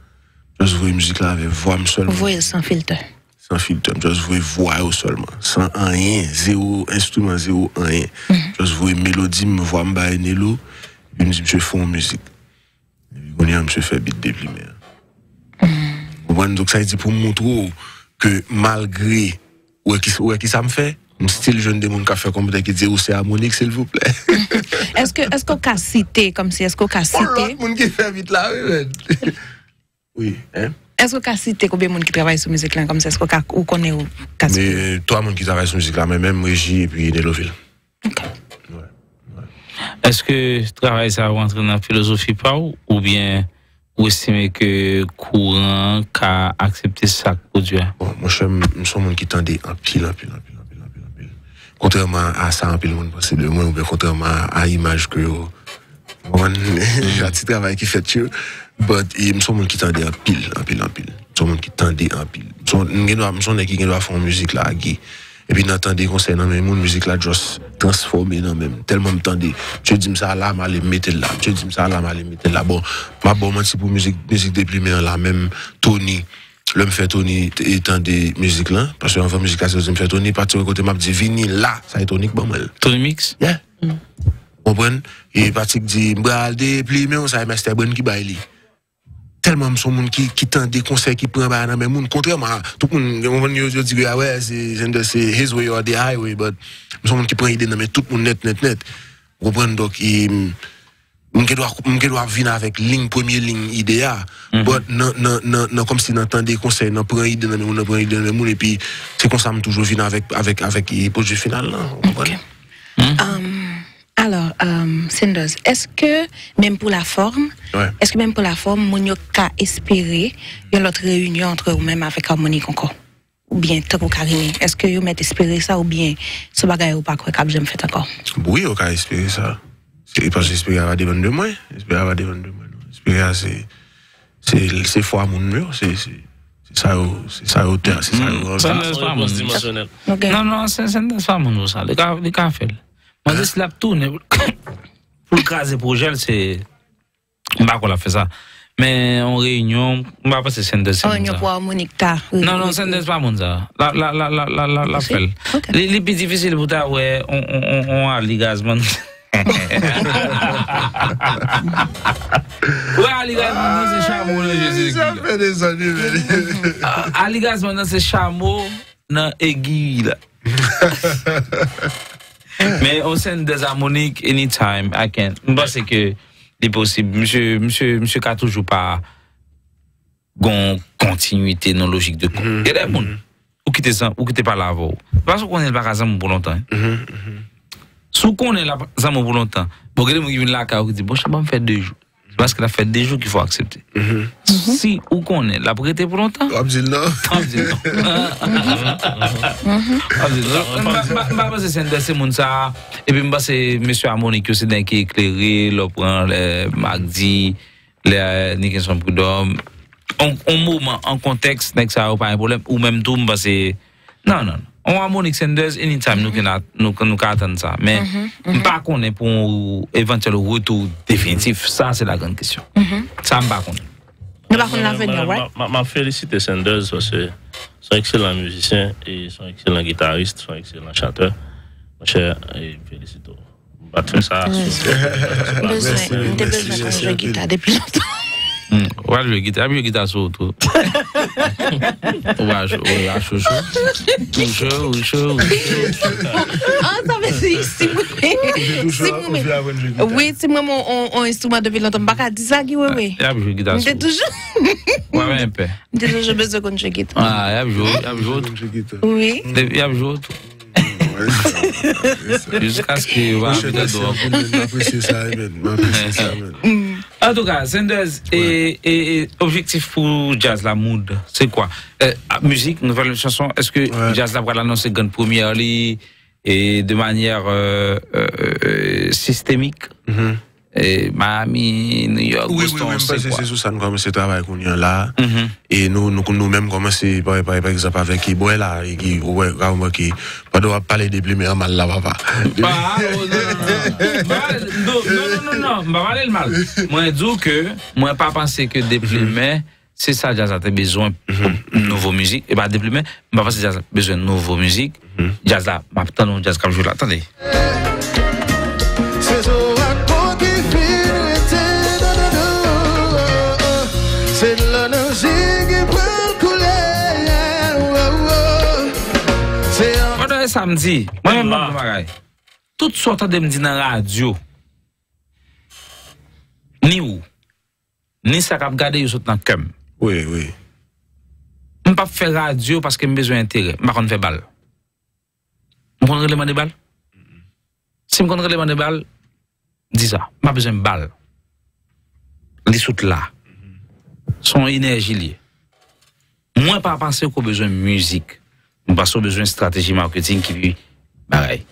Je musique là avec voix seulement sans filtre. Sans filtre. Just voulais voir seulement. Sans rien. Zéro instrument, zéro rien. Just voulais mélodie, me voir me me dit, musique. On y a, fait beat déprimé. Vous comprenez? Donc, ça dire pour montrer que malgré, ouais, qui, ouais, qui ça me fait? Style jeune de monde qui fait comme qui dit, oh, c'est harmonique, s'il vous plaît. [LAUGHS] Est-ce que, est-ce qu'on a cité, comme si, est-ce qu'on a Bon, l'autre cité, monde qui fait vite là, oui, man. [LAUGHS] Oui, hein? Est-ce a cité combien de monde qui travaille sur musique là, comme ça, est-ce ou qu'a cité? Mais toi, monde qui travaille sur musique là, mais même Régie et puis Néloville. Ok. Est-ce que le travail ça rentre dans la philosophie pas ou ou bien ou estimez que courant qu'a accepté ça produit? Bon, moi, je suis un monde qui tendait en pile, en pile, en pile, en pile, en pile, en pile. Contrairement à ça, en pile, le monde pense de moi, ou bien contrairement à l'image que bon, [LAUGHS] j'ai un petit travail qui fait sûr, But e, mson moun ki tande anpil, anpil, anpil. Mson moun ki tande anpil. Mson ne ki gen do a fon müzik la agi. E pi nan tande konser nan men, moun müzik la just transforme nan men. Telman m tande, msye di msa la, ma le metel la. Msye di msa la, ma le metel la. Bon, ma bon man si pou müzik deprime la, men Tony, lè m fè Tony e tande müzik la. Paswe an fè müzik la, se m fè Tony, pati wè kote map di vini la, sa e Tony k ban mwen. Tony Mix? Yeah. Mm. Kompwen? E patik di mbra al deprime, sa e meste bon ki bay li. Tellement son monde qui qui tend des conseils qui prend dans même monde contrairement à tout le monde on yo dit ah ouais c'est c'est his way or the highway but son monde qui prend idée dans mais tout le monde net net net. Vous comprenez? Donc Mwen doit mwen doit venir avec ligne première ligne idéa but non non non non comme si n'entend des conseils non prend idée dans moun prend idée dans moun et puis c'est comme ça me toujours venir avec avec avec le projet final là vous comprenez? Alors, euh, Sanders, est-ce que même pour la forme, Ouais. est-ce que même pour la forme, mon yo ka espérer y a l'autre réunion entre vous même avec harmonique encore? Ou bien, tant qu'on carrément, est-ce que vous mettez espérer ça ou bien, ce bagage ou pas quoi, cap j'aime fait encore? Oui, on peut espérer ça. C'est parce que j'espère avoir des ventes de moins. J'espère avoir des ventes de moins. J'espère c'est c'est c'est foi à mon mur, c'est c'est c'est ça au- c'est ça au terre, c'est ça Ça, Ça. Ok. Non, non, c'est c'est pas mon ça. Gars fait. Moi, je la tourne pour craser pour gel, c'est pas qu'on a fait ça. Mais en réunion, on va passer scène de Oh, pour harmonique. Non, non, pas mon ça. La, la, la, la, la, la, la. Les, les plus difficiles pour ta, ouais, on, on, on, on a les gazman. [LAUGHS] Ouais, Ali Gazman, c'est chameau, là, je sais. Ça fait des années, mais- Ali Gazman, c'est chameau, dans aiguille, là. [LAUGHS] Men, on send des harmoniques anytime, I can. Mba se ke li posib. Mse ka toujou pa gon kontinuité non logik de kon. Gede moun, ou ki te pa lavo. Pasou konen l baka zanmou pou lontan. Sou konen l baka zanmou pou lontan, bo gede moun ki vin laka ou ki di, bo chaban fè 2 jou. Je. C'est parce que la fait deux jours qu'il faut accepter. Si ou qu'on est là pour rester pour longtemps, Abdil, non? [LAUGHS] on dit non. On dit non. Je pense que c'est un ça. Et puis, je pense que monsieur Harmonique, c'est d'un qui est éclairé, le prend, le Magdi, le Nicholson Prudhomme. En, en moment, en contexte, n'est-ce pas un problème. Ou même tout, je pense que non, non, non. On Amon Extenders anytime nou ka atan sa. Men, mpa konen pou eventuel wotou definitif. Sa se la gran kisyon. Sa mm-hmm. mpa konen. Mpa konen la venye, wè? Ma felisite Extenders wase son ekselant müzisyen, son ekselant gitarist, son ekselant chanteur. Mwen chè, felisite ou. Mpa te fè sa. Mwen te bezwen konjè gita depi lantan. Joue merci, guitare depuis longtemps. Ou al jwe gita, jwe gita sou tou. Ou a chou, ou a chou chou. Ou chou, ou chou, ou chou. Ah, ça veut dire si moi. Si moi. Oui, si moi mon un instrument depuis longtemps, pas qu'à dire ça qui oui oui. Ap jwe gita sou. toujours Ou a men pe. toujours besoin qu'on joue guitare. Ah, ap jwe, ap jwe tou. Oui. Depi ap jwe tou. Jusqu'à ce que ou a vide do. M'apresye sa, men. M'apresye sa, men. En tout cas, Senders, et, et, et objectif pour Jazz La Mood, c'est quoi? Euh, ah, Musique, nouvelle chanson, est-ce que Ouais. Jazz La va l'annoncer grande première et de manière euh, euh, euh, systémique? Mhm. Et Miami, New York, Oui, oui, Boston, oui, quoi? c'est sous ça nous commençons à travailler qu'on y là. Mhm. Et nous, nous, nous même commencer, par, par, par exemple, avec Iboy là, et qui, ouais, vraiment, qui, pas de parler des plumes mal là, papa. Ah, oh, non, non, non, non, non, non, m'a parlé le mal. Moi, je dis que, moi, pas penser que depuis mai, c'est ça, Jazz a besoin de nouveau musique. Et bah, depuis mai, m'a pensé que Jazz a besoin de nouveau musique. Jazz là, m'a Jazz comme je là, samedi, moi-même, je. Toutes sortes de me dire dans la radio, ni où, ni ça qu'a regardé, yo saute dans le cœur. Oui, oui. Je ne pas faire radio parce que j'ai besoin d'intérêt. Je ne pas faire balle. Je ne pas de balle. Si je ne de balle, dis ça. Je pas besoin de balle. Les soutes là. Son énergie liée. Moi, pas penser qu'on a besoin Nous passons besoin de stratégie marketing qui lui pareil.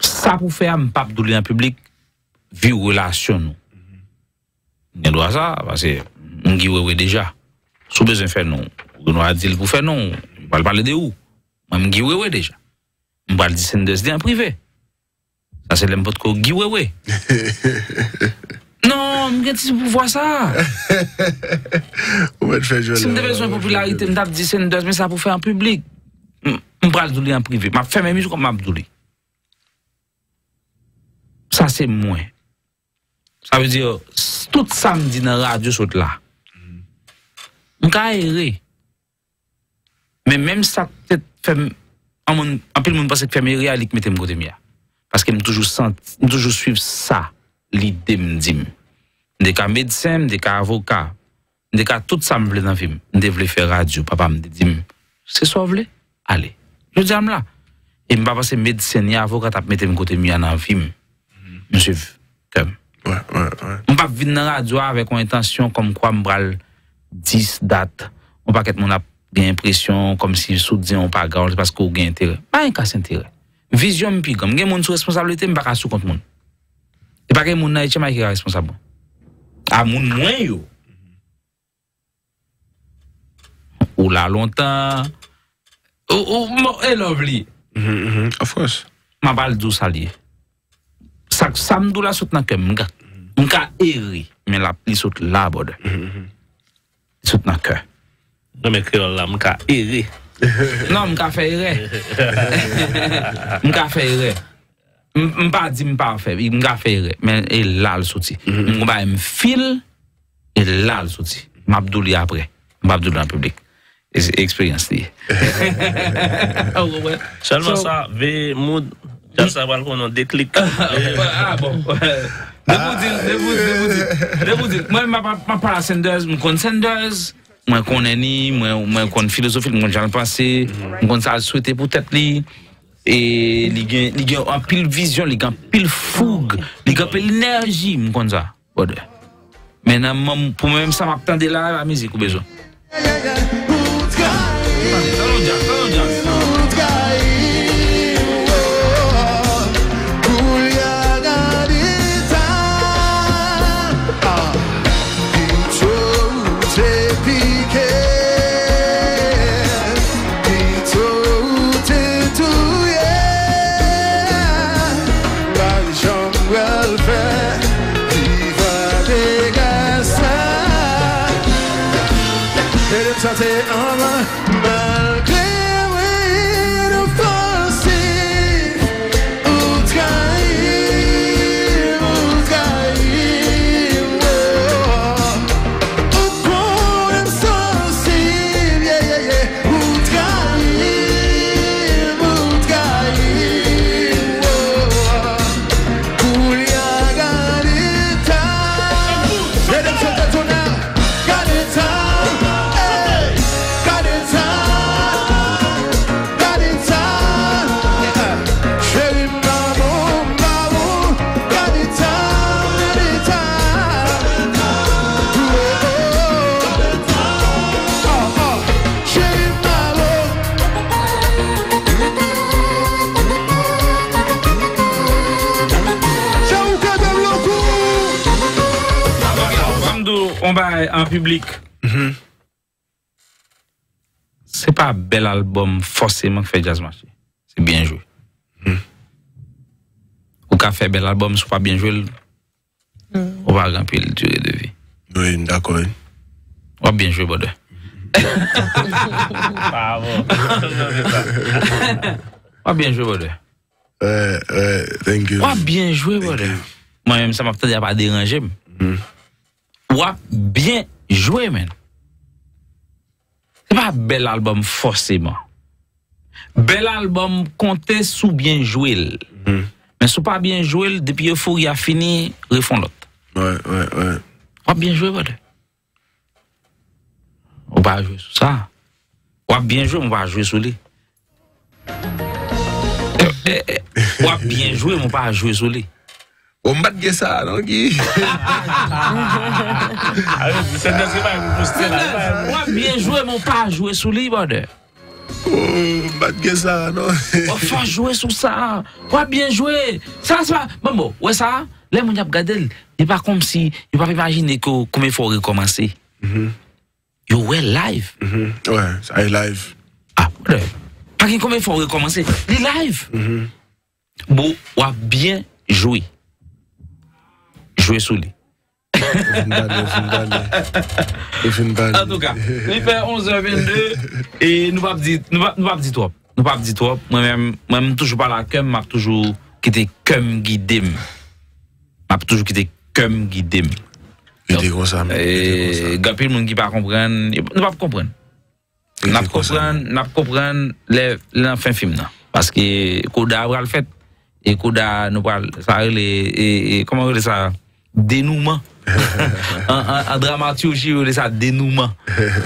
Ça pour faire un pape doulé en public, vu relation nous. Nous doit ça, parce que nous dit déjà. Sous besoin de faire non, nous avons dit pour faire non, on va parler de où. Moi, je dis déjà. On va le dire en privé. Ça, c'est l'importe quoi, Guiwewe. [LAUGHS] Non, mwen gen ti pou vwa sa. [LAUGHS] Ou men fè jwè lè. Si mwen te bezwen popularite, mwen tap di sendos, men sa pou fè an publik. Mwen pral douli an privé. Mwen fè mè mizou kon mwen ap douli. Sa se mwen. Sa vè diyo, tout samdi nan radyo sot la. Mwen ka aere. Men mèm sa te fèm, anpil moun pasek fèm e realik metèm kote mè ya. Paske mwen toujou suiv sa. li dem dim. Mde ka medsem, mde ka avoka, mde ka tout sa mble nan film. Mde vle fe radyo, papa mde dim, se so vle, ale. Yo diam la. E mba pase medsen ya avokat ap metem kote mi an an film. Msev, kem. Ouais, ouais, ouais. Mba vin nan radyo avek an intansyon kom kwa mbral 10 dat. Mba ket moun ap gen impresyon kom si sou diyan ou pa gaon, se paske ou gen intere. Ba yon kas intere. Vizyon mpi gom. Gen moun sou responsabilite mba ka sou kont moun. E pa gen moun nan ete ma ki ka responsab. A moun mwen yo. Mm-hmm. Ou la lontan. Ou moun elov li. Mm-hmm, mm-hmm, of course. Ma bal dou sa li. Sak samdou la sot nan kem. Moun ka eri. Men la li sot la bod. Sot nan kem. Nan men kreol la moun ka eri. [LAUGHS] Nan moun ka fe eri. [LAUGHS] [LAUGHS] Moun ka fe eri. Mpa di mpa fe, mga fe re, men e lal soti. Mhm. Mba m fil, e lal soti. Mabdou li apre, mabdou li an publik. E eksperyans li. [LAUGHS] Oh, Chalman sa, ve moud, jan sa wal konon deklik. [LAUGHS] A ah, bon. Debo dil, debo dil, debo dil. Mwen mpa para senders, mkon senders, mwen kon eni, mwen kon filosofil, mwen kon jan pase, mhm. mwen kon sa souwete pou tet li. E li gen an pil vizyon, li gen an pil foug, li gen an pil enerji mwen kon sa. Bode. Men nan pou mwen msa map tande la, a mizi kou bezo. en publik. Mm -hmm. Se pa bel albom fosèman fè jazz mache. Se bien jwè. Mm. Ou ka fè bel albom sou pa bien jwè, mm. ou va rampè l dure de vi. Oui, d'akoy. Ou bien jwè bode. Pavon. Ou bien jwè bode. Ouais, ouais, thank you. Ou bien jwè bode. Mwen mèm sa m ap tè di ap a deranje mè. Va bien man. C'est pas un bel album forcément. Bel album compté sous bien joué. Mais sous pas bien joué, depuis le four, il a fini, refond l'autre. Ouais, ouais, ouais. Va bien Bode. On va jouer sur ça. On va bien jouer, on va jouer sur lui. Eh, eh, On va bien jouer, mais on va jouer sur lui. On bat de ça, non, Guy? Allez, c'est pas vous poster là. On va bien jouer, mais on va jouer sur lui, Bode. Oh, bat de ça, non? On va jouer sur ça. On va bien c'est pas. Bon, bon, ouais, ça. Là, mon diable, regardez, c'est pas comme si. Il va pas imaginer que, comment il faut recommencer. Yo, ouais, live. Mhm. Ouais, ça est live. Ah, ouais. Pas qu'il comment il faut recommencer. Les live. Bon, on va bien jouer. jwe sou li. En tout ka, li fe 11h22, e nou pap di trop. Nou pap di trop, mwen mwen toujou pala kem, map toujou kite kem gidim. Map toujou kite kem gidim. Ide kon sa men. Gapil moun ki pa kompren, nou pap kompren. Nap kompren, nap kompren le nan fin film nan. Paske kou da wral fet, e kou da nou pal, sa re le, e koman re le sa... denouman. [LAUGHS] An dramaturji ou lè sa denouman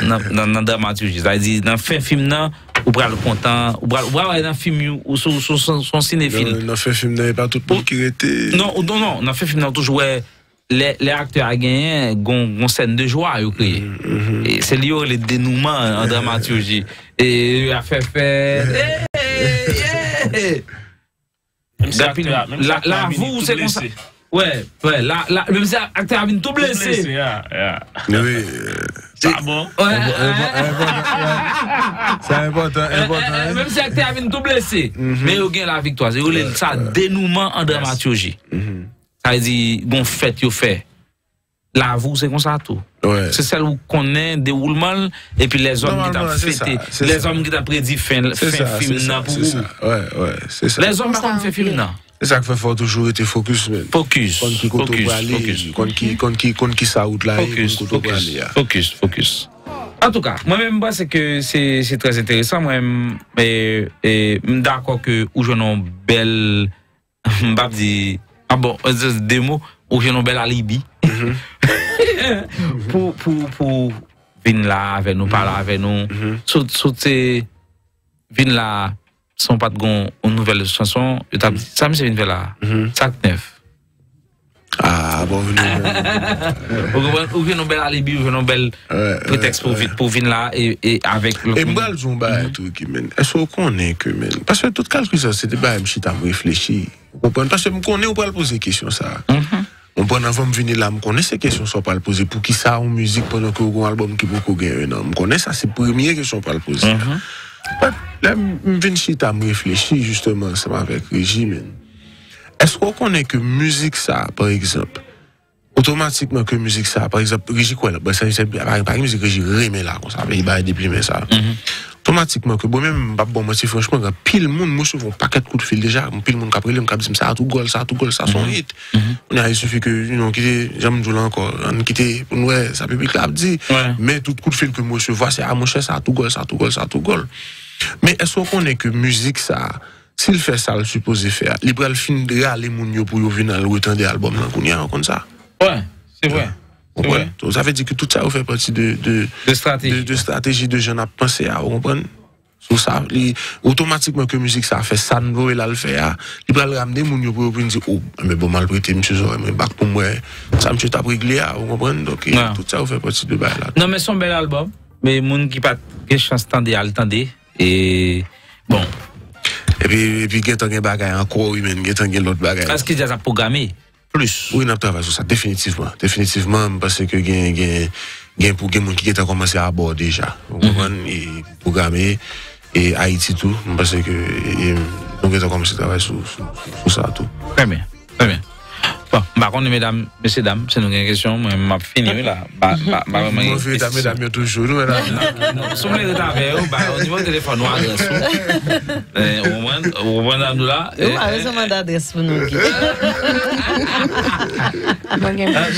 nan dramaturji. Zay di nan fin film nan, ou pral kontan, ou pral wè nan film yo, ou son sinefil. Nan non, fin film nan, e pa tout pou ki rete. Non, non, non, nan fin film nan touj wè le akte a genyen gon sen de jwa yo kriye. Mm, mm-hmm. Se li yo le denouman an dramaturji. E a fe fe, e, e, e. La vou, se kon sa. C'est. Ouais, ouais, la, la, même si acteur a venu tout blessé, blessé. yeah, yeah. Oui, euh, Ça bon? Ouais, c'est important, euh, important. euh, même si acteur a venu tout blessé. Mais il gagne la victoire. C'est ça, dénouement en dramaturgie. Ça veut dire, gon fait, yo fait. La vous, c'est comme ça tout. Ouais. C'est celle où qu'on est déroulement et puis les hommes qui t'ont c'est fêté, ça, c'est les ça. hommes qui t'ont prédit fin, C'est fin ça, film c'est là ça, pour c'est vous. ça. Ouais, ouais, c'est ça. Les hommes par contre fait film ok. E sak fè fò toujou ete fokus men. Fokus, fokus, fokus. Kon ki sa out la e, kon koto kwa li ya. Fokus, fokus. En tout ka, mwen mwen mba se ke se trez enteresan, mwen mda akwa ke ou jounon bel, mbap di, an bon, de mou, ou jounon bel alibi. Mm-hmm. [LAUGHS] Pou, pou, pou, vin la ave nou, pala ave nou, mm-hmm. sot se, vin la, là, sont pas de gon, une nouvelle chanson, dit, ça me c'est une là, sac neuf. Ah, bon, venu. Ou ou une belle alibi, ou une belle Ouais, prétexte pour, pour venir là et, et avec le Et moi, le zumba et tout, qui men. Est-ce qu'on connaît que, men? Parce que tout calcul, ça, c'était pas un shit à réfléchir. Vous comprenez? Parce que je connais, on peut le poser question, ça? On peut avant de venir là, je connais ces questions, ça, pas le poser. Pour qui ça, en musique, pendant que un album qui beaucoup gagné, non? Je connais ça, c'est la première question, pas le poser. Là, je viens shit à me réfléchir, justement, ça avec Régie, men. Est-ce qu'on connaît que musique, ça, par exemple, automatiquement que musique ça par exemple Régie quoi là bah, ça c'est par musique Régie remet là comme ça il va déprimer ça. Automatiquement que bon même pas bon moi c'est franchement quand pile monde moi souvent paquet de coups de fil déjà pile monde qui après me dit ça a tout gol ça tout gol ça son hit. On a il suffit que you know quitter j'aime dire encore on quitter ouais ça public là dit mais tout coup de fil que moi je vois c'est à mon cher ça tout gol ça tout gol ça tout gol mais est-ce qu'on connaît que musique ça s'il fait ça le supposé faire il va le fin de aller moun yo pour yo venir le retendre album là qu'on y a comme ça? Ouais, c'est vrai. C'est Ouais. Donc, ça veut dire que tout ça fait partie de, de, De stratégie. de, de stratégie de jeunes à penser à, vous comprenez? Sur ça, li- automatiquement que musique ça fait ça, nous là le faire, il va le ramener, mon yo pour dire, oh, mais bon, mal prêté, monsieur Zoré, mais bac pour moi, ça monsieur t'a réglé, ah, vous comprenez? Donc, Ouais. tout ça fait partie de bail là. Non, mais son bel album. Mais moun qui pas de chance tendre à le. Et bon, Et puis, et puis, il y a un bagage encore, oui, mais il y a l'autre bagage. est-ce qu'il y a ça programmé? Plus. Oui, nous travaillons sur ça, définitivement. Définitivement, parce que gen, gen, gen pour gen moun qui a commencé à bord déjà. Vous comprenez? Et programmer, et Haïti tout, parce que et, nous avons commencé à travailler sur, sur, sur ça tout. Très bien, très bien. Bon, par contre, mesdames, messieurs, dames, c'est une question, moi, m'a fini là. Bah, bah, bah, je vais mesdames, mesdames, toujours, nous, là. Si vous voulez avec vous, bah, au niveau téléphone, nous adresse. [LAUGHS] Au moins, au moins, nous là. Ou a vezon man d'adres pou nou ki.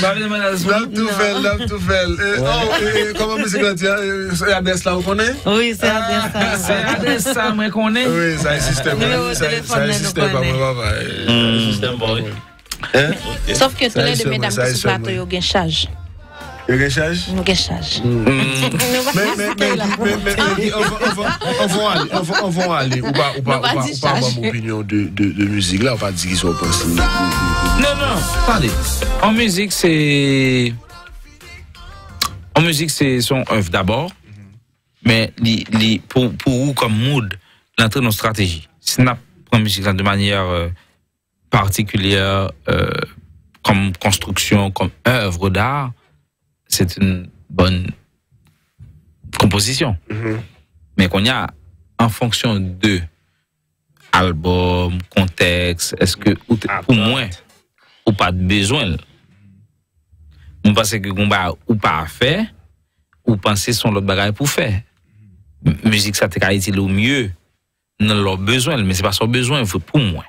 Dame tout fait, tout fait. Eh, Oh, eh, comment musique là, tiens, eh, adresse là, vous connaissez? Oui, se adres sa. C'est adresse ça, moi, est. Oui, ça nous existe pas, connaît. moi, papa. Eh, Système? Sauf que tous les mesdames qui c'est sont plateau, moi. yo gen charge? Il y a quelque chose? Nous gen charge. [LAUGHS] Mais, mais, mais, mais, mais, mais, on va, on va, on va aller, on va, on va aller, ou ou ou ou avoir mon opinion de, de, de musique là, on va dire qu'ils sont pensés. Non, non, attendez. En musique, c'est. En musique, c'est son œuvre d'abord. Li, pour, pour vous, comme mood, l'entrée dans nos stratégies. Si on prend musique là de manière euh, particulière, euh, comme construction, comme œuvre d'art, c'est une bonne composition. Mais qu'on y a, en fonction de album, contexte, est-ce que, ou te- pour moi, ou pas de besoin. Je pense que qu'on va ou pas faire, ou penser son l'autre bagage pour faire. Musique, ça t'a été le mieux dans leur besoin, mais c'est pas son besoin, il faut pour moi.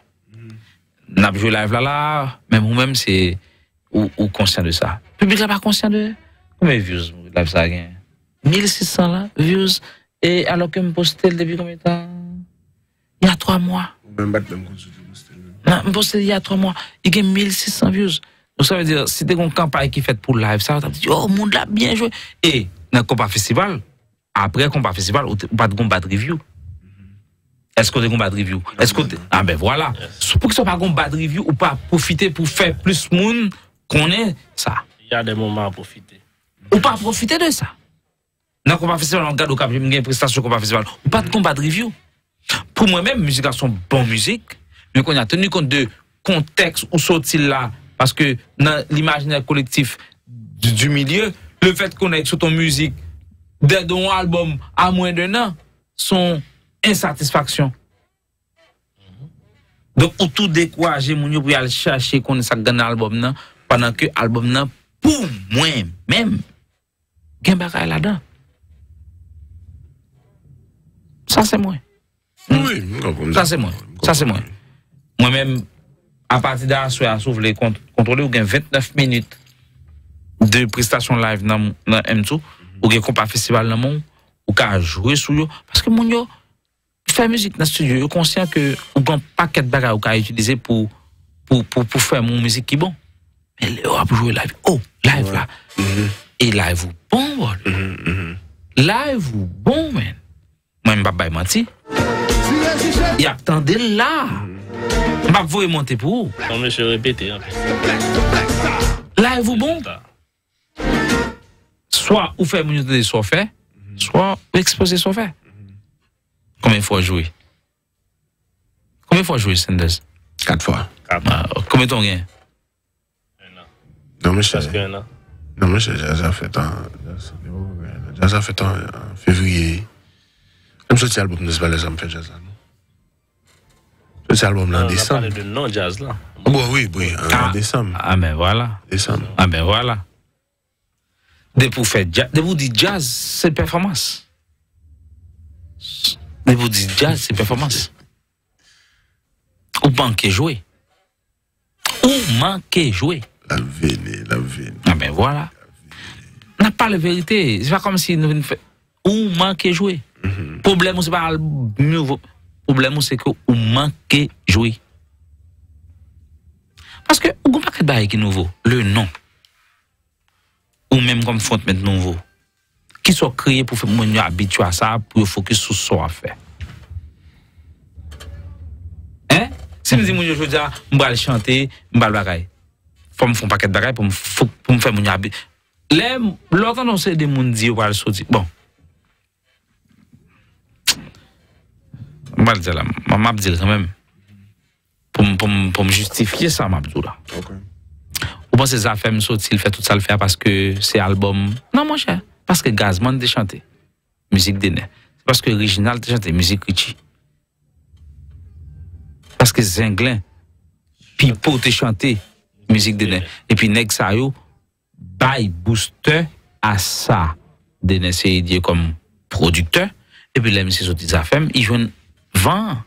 N'a joué live là, là, même ou même c'est, ou, ou conscient de ça. Le public là pas conscient de, combien de views live ça a gagné? 1600 là, views, et alors que me postais depuis combien de temps? Il y a trois mois. Même Non, il y a trois mois, il y a 1600 views. Donc ça veut dire, si tu as une campagne qui est faite pour live, ça va dire, oh, le monde l'a bien joué. Et dans le combat festival, après le combat festival, ou pas de combat de review. Est-ce qu'on a une bad review? Est-ce qu'on Ah ben voilà. Yes. Pour que ce soit pas une bad review ou pas profiter pour faire plus de monde qu'on est ça. Il y a des moments à profiter. Ou pas profiter de ça. Dans le combat festival, on regarde au cap, j'ai une prestation combat festival. Ou pas de combat de review. Pour moi-même, musique a son bon musique, mais qu'on a tenu compte de contexte où sont-ils là, parce que dans l'imaginaire collectif du, du, milieu, le fait qu'on ait sur ton musique, dès ton album à moins d'un an, sont insatisfaksyon. Dok ou tou dekwaje moun yo pou yal chache kon sak gana albom nan, panan ke albom nan pou mwen mèm, gen baka el adan. Sa se mwen. Oui, mwen. Sa se mwen. Sa se mwen. Mwen mèm, a pati da aswe asou vle kont kontrole ou gen 29 minute de prestasyon live nan, nan M2, mm -hmm. ou gen kompa festival nan moun, ou ka jwè sou yo, paske moun yo, faire musique dans le studio, yo conscient que ou gen paquet de bagages ou ka utiliser pour, pour, pour, pour faire mon musique qui bon. Mais là, on va jouer live. Oh, live là. Et live ou bon, bol. Live ou bon, man. Moi, je ne vais pas mentir. Il attendait là. Je ne vais pas vous monter pour vous. Non, monsieur, répétez. Hein. Live ou bon? Soit vous faites mon de soit fait, soit vous exposez soit fait. Combien de fois jouer? Combien de fois jouer, Sanders? Quatre fois. Ah, combien de temps gagne? Non, mais je Presque un an. Non, mais j'ai déjà fait en. J'ai déjà fait en, en février. Même sorti album de ce balai, ça me fait jazz là. non? Sorti album là en On a parlé décembre. de non-jazz là. Bon, oui, oui, en Ah. décembre. Ah, ben voilà. Décembre. Ah, ben voilà. Dès pour faire jazz, dès vous dites jazz, c'est performance. Dès vous dites jazz, c'est performance. Ou manquez jouer. Ou manquez jouer. La veine, la veine. Ah ben voilà. N'a pas la vérité. C'est pas comme si nous faire. Ou manquez jouer. Problème, c'est pas le mieux. Problème, c'est que ou manquez jouer. Parce que, ou pas que qui nouveau. Le nom. Ou même comme font mettre nouveau. ki so kreye pou fè moun yo abitwa sa pou yo fokus sou so a fè. Hein? Se mwen di moun yo jodja, mwen bal chante, mwen bal bagay. Fò mwen fon paket bagay pou mwen fè moun yo abitwa. Lè, lò tan don se de moun di yo bal soti. Bon. Mwen bal di la, mwen map di la kanmèm. Pou m justifiye sa m apdou la. Ok. Ou bon se zafèm sotil fè tout sa l fè paske se albom. Nan mwen chè. Paske Gazman te chante, mizik Dene. Paske Reginald te chante, mizik Richie. Paske Zenglin, Pipo te chante, mizik Dene. Epi Nek Sayo, bay booster a sa Dene se yedye kom produkteur. Epi la misi soti zafem, i jwen van.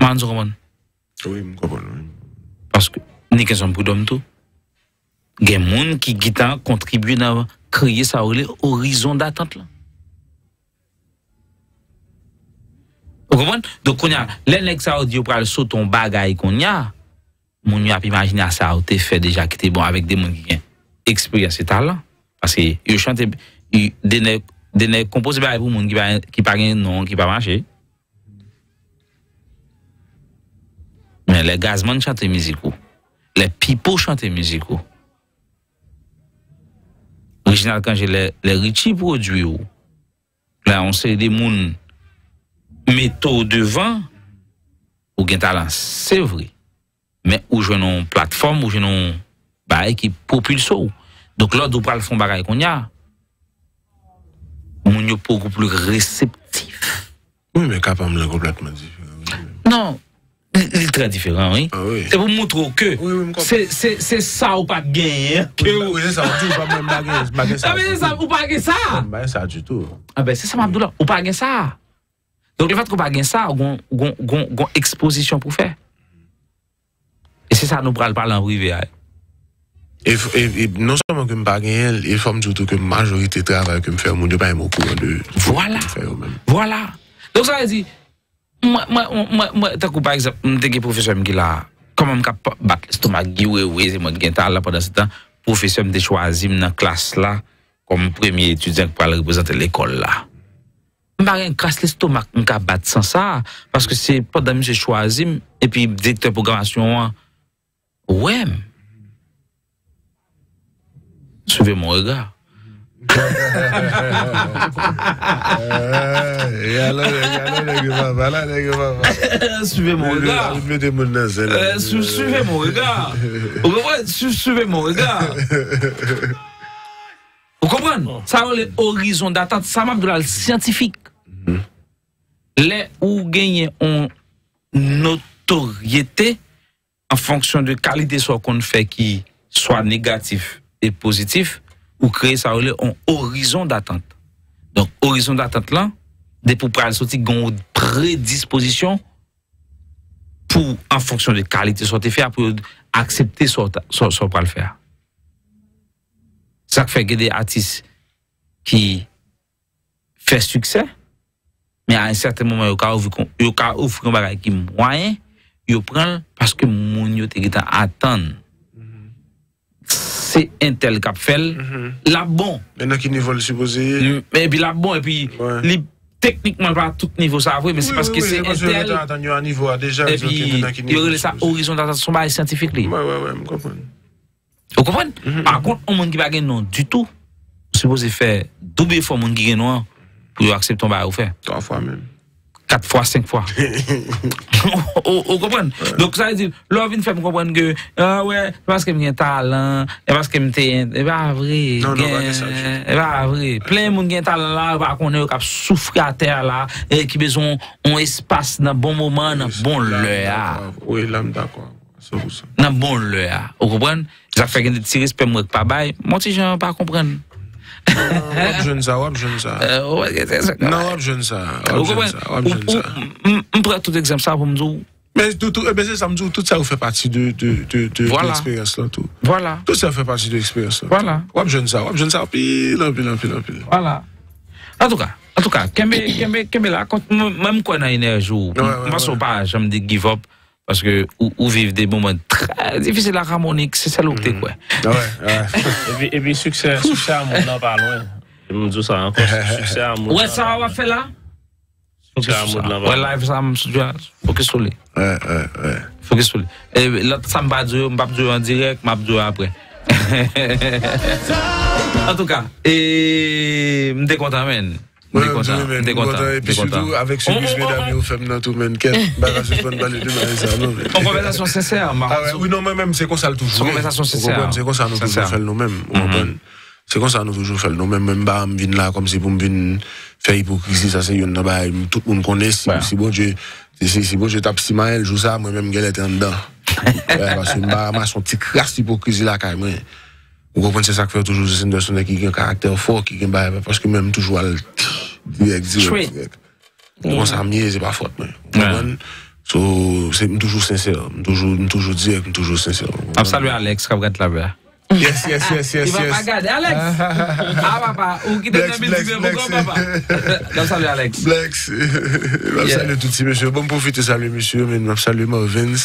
Man zon koman? Oui, m koman. Paske Nek e Sayo m pou dom tou. gen moun ki gita kontribuye nan kreye sa ou le orizon d'attente la. Ou kompon? Dok kon ya, lè nèk sa ou diyo pral sou ton bagay kon ya, moun yo ap imagine a sa ou te fe deja ki te bon avèk de moun ki gen eksperyans etal la. Paske yo chante, de ne kompose ba pou moun ki pa gen non, ki pa manche. Men le gazman chante mizikou. Le pipo chante mizikou. Quand j'ai les, Richie produits, là, on sait des gens métaux devant, ou gen talent, c'est vrai. Mais où je une plateforme, où je une bail qui propulse. Donc là, d'où le fond bagaille qu'on y a, on est beaucoup plus réceptif. Oui, mais capable complètement différent. Non, li tre diferan, oui. Ah, oui. Se pou mwotro ke, se sa ou pa gen, ke ou... Se sa ou pa gen sa. A be, se sa mabdou la, ou pa gen sa. Donk le fat kon pa gen sa, gon eksposisyon pou fè. E se sa nou pral palan rive a. E non seman ke m pa gen el, e fòm joutou ke majorite travay ke m fè, moun de pa yon mou kou an de... Voilà, voilà. Donk sa yon di... Mwen, takou par exemple, mwen te gen profesyon mwen ki la, koman mwen ka bat l'estomak giwe we, se mwen gen tal la padan se tan, profesyon mwen te chwazi mwen nan klas la, kom premye etudyen pou al reprezenter l'ekol la. Mwen bagen kras l'estomak mwen ka bat san sa, paske se padan mwen se chwazi, epi direktor programasyon an, wèm. Souve mwen rega. Suivez mon regard. Mettez mon. Euh, su- suivez mon regard. Vous comprenez? Su- Suivez mon regard. Vous comprenez? Ça, c'est l'horizon d'attente. Ça m'a le scientifique. Les ou gagner en notoriété en fonction de qualité soit qu'on fait qui soit négatif et positif, ou kreye sa ou le an orizon d'atente. Donk, orizon d'atente lan, de pou pral soti goun predisposisyon pou an fonksyon de kalite sou te fè apou aksepte sou, sou, sou pral fè. Sak fè gede atis ki fè suksè, men an certain mouman yo ka ouvri kon bagay ki mwayen, yo pral paske moun yo te gitan atan se entel kap fel, mm -hmm. la bon. Men a ki nivou li supose. E pi la bon, e pi ouais. li teknikman pa tout nivou sa avwe, men se paske se entel. E pi yore sa orizon datan son baye scientifique li. Ouè, ouè, ouè, m kompon. Ou kompon? Par kont, ou moun ki bagen non du tout, supose fe dobe fò moun ki gen nou an, pou yo aksepton baye ou fe. Twa fwa men. 4 fois, 5 fois. [LAUGHS] Vous comprenez Donc ça veut dire, l'homme vient faire me comprendre que, ah ouais, c'est parce que j'ai un talent, c'est parce que j'ai un... C'est pas vrai. Non, non, c'est pas vrai. Plein de monde qui a un talent là, va connaître qui souffre à terre là, et qui besoin un espace dans bon moment, dans bon l'heure. Oui, l'âme d'accord. Nan bon lè a, ou kompren? Zafè gen de tiris pe mwèk pa bay, mwoti jen pa kompren. C'est ça. Non, ça. On prend tout exemple ça pour me dire, Mais tout, tout, eh ben, ça, me dit, tout ça fait partie de, de, de, de, Voilà. de l'expérience là, tout. voilà, Tout ça fait partie de l'expérience là. voilà. Jeune ça, pile, pile, pile, pile. Voilà. En tout cas, en tout cas, Kembe, Kembe, Kembe là, quand, même quand on a énergie, ou, Ouais, ouais, moi, je ouais. pas, j'aime dire give up, parce que, ou, ou vivre des moments très difficiles à harmonique, c'est ça l'autre, quoi. Ouais, ouais. Et puis, succès, succès à [LAUGHS] mon nom pas loin. Je me dis ça encore. Succès à mon Ouais, ça va faire là? Succès à mon Ouais, live, ça, me focus sur lui. Ouais, ouais, ouais. Focus sur lui. Et l'autre, ça me va dire, je vais en direct, je vais après. [LAUGHS] en tout cas, et, je suis content, man. Mwen content, mwen mwen mwen kontan. E pi soutou, avek On- on- on- nan tou men bale de mwen sa non. Ah ouais, oui, non, mais même, c'est comme ça le toujours. Son conversation sincère. C'est comme ça nous Sincère. toujours fait nous-mêmes. vous comprenez? C'est comme ça nous toujours fait nous-mêmes. Même bah, me vin là comme si pour me vin faire hypocrisie, ça c'est une bah, tout le monde connaît. Si, bon Dieu, si, si bon Dieu tape si Maël joue ça, moi-même, elle était en dedans. [LAUGHS] ouais, parce que bah, moi, son là, quand même. Vous comprenez, c'est ça que fait toujours, c'est une personne qui a un caractère fort, qui a bah, parce que même toujours, elle, direct, Chouette. direct, direct. Comment ça me c'est pas faute, mais. Vous comprenez? So, c'est toujours sincère, toujours, toujours direct, toujours sincère. On salue Alex, qui regarde là-bas. Yes, yes, yes, yes, Il va pas yes. regarder. Alex! [LAUGHS] Ah, papa, ou qui te Blex. mon grand papa? On salue Alex. Blex, je Yeah. salue tout petit monsieur. Bon, profiter saluer monsieur, mais je salue Marvins,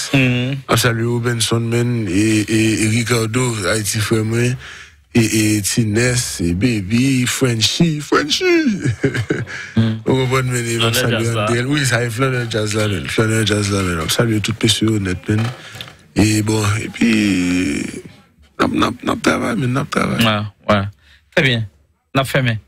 salue Robinson, men, et, et, et Ricardo, moi, et, et Tines, et Baby, Frenchy, Frenchy. Vous comprenez, men, là. Andel. Oui, ça est Flaneur Jazz là, men, Flaneur Jazz là, men. Salue tout monsieur honnête, men. Et bon, et puis, n'a, n'a, n'a travail, men, n'a travail. Ouais, ouais. Très bien. Fait, mais.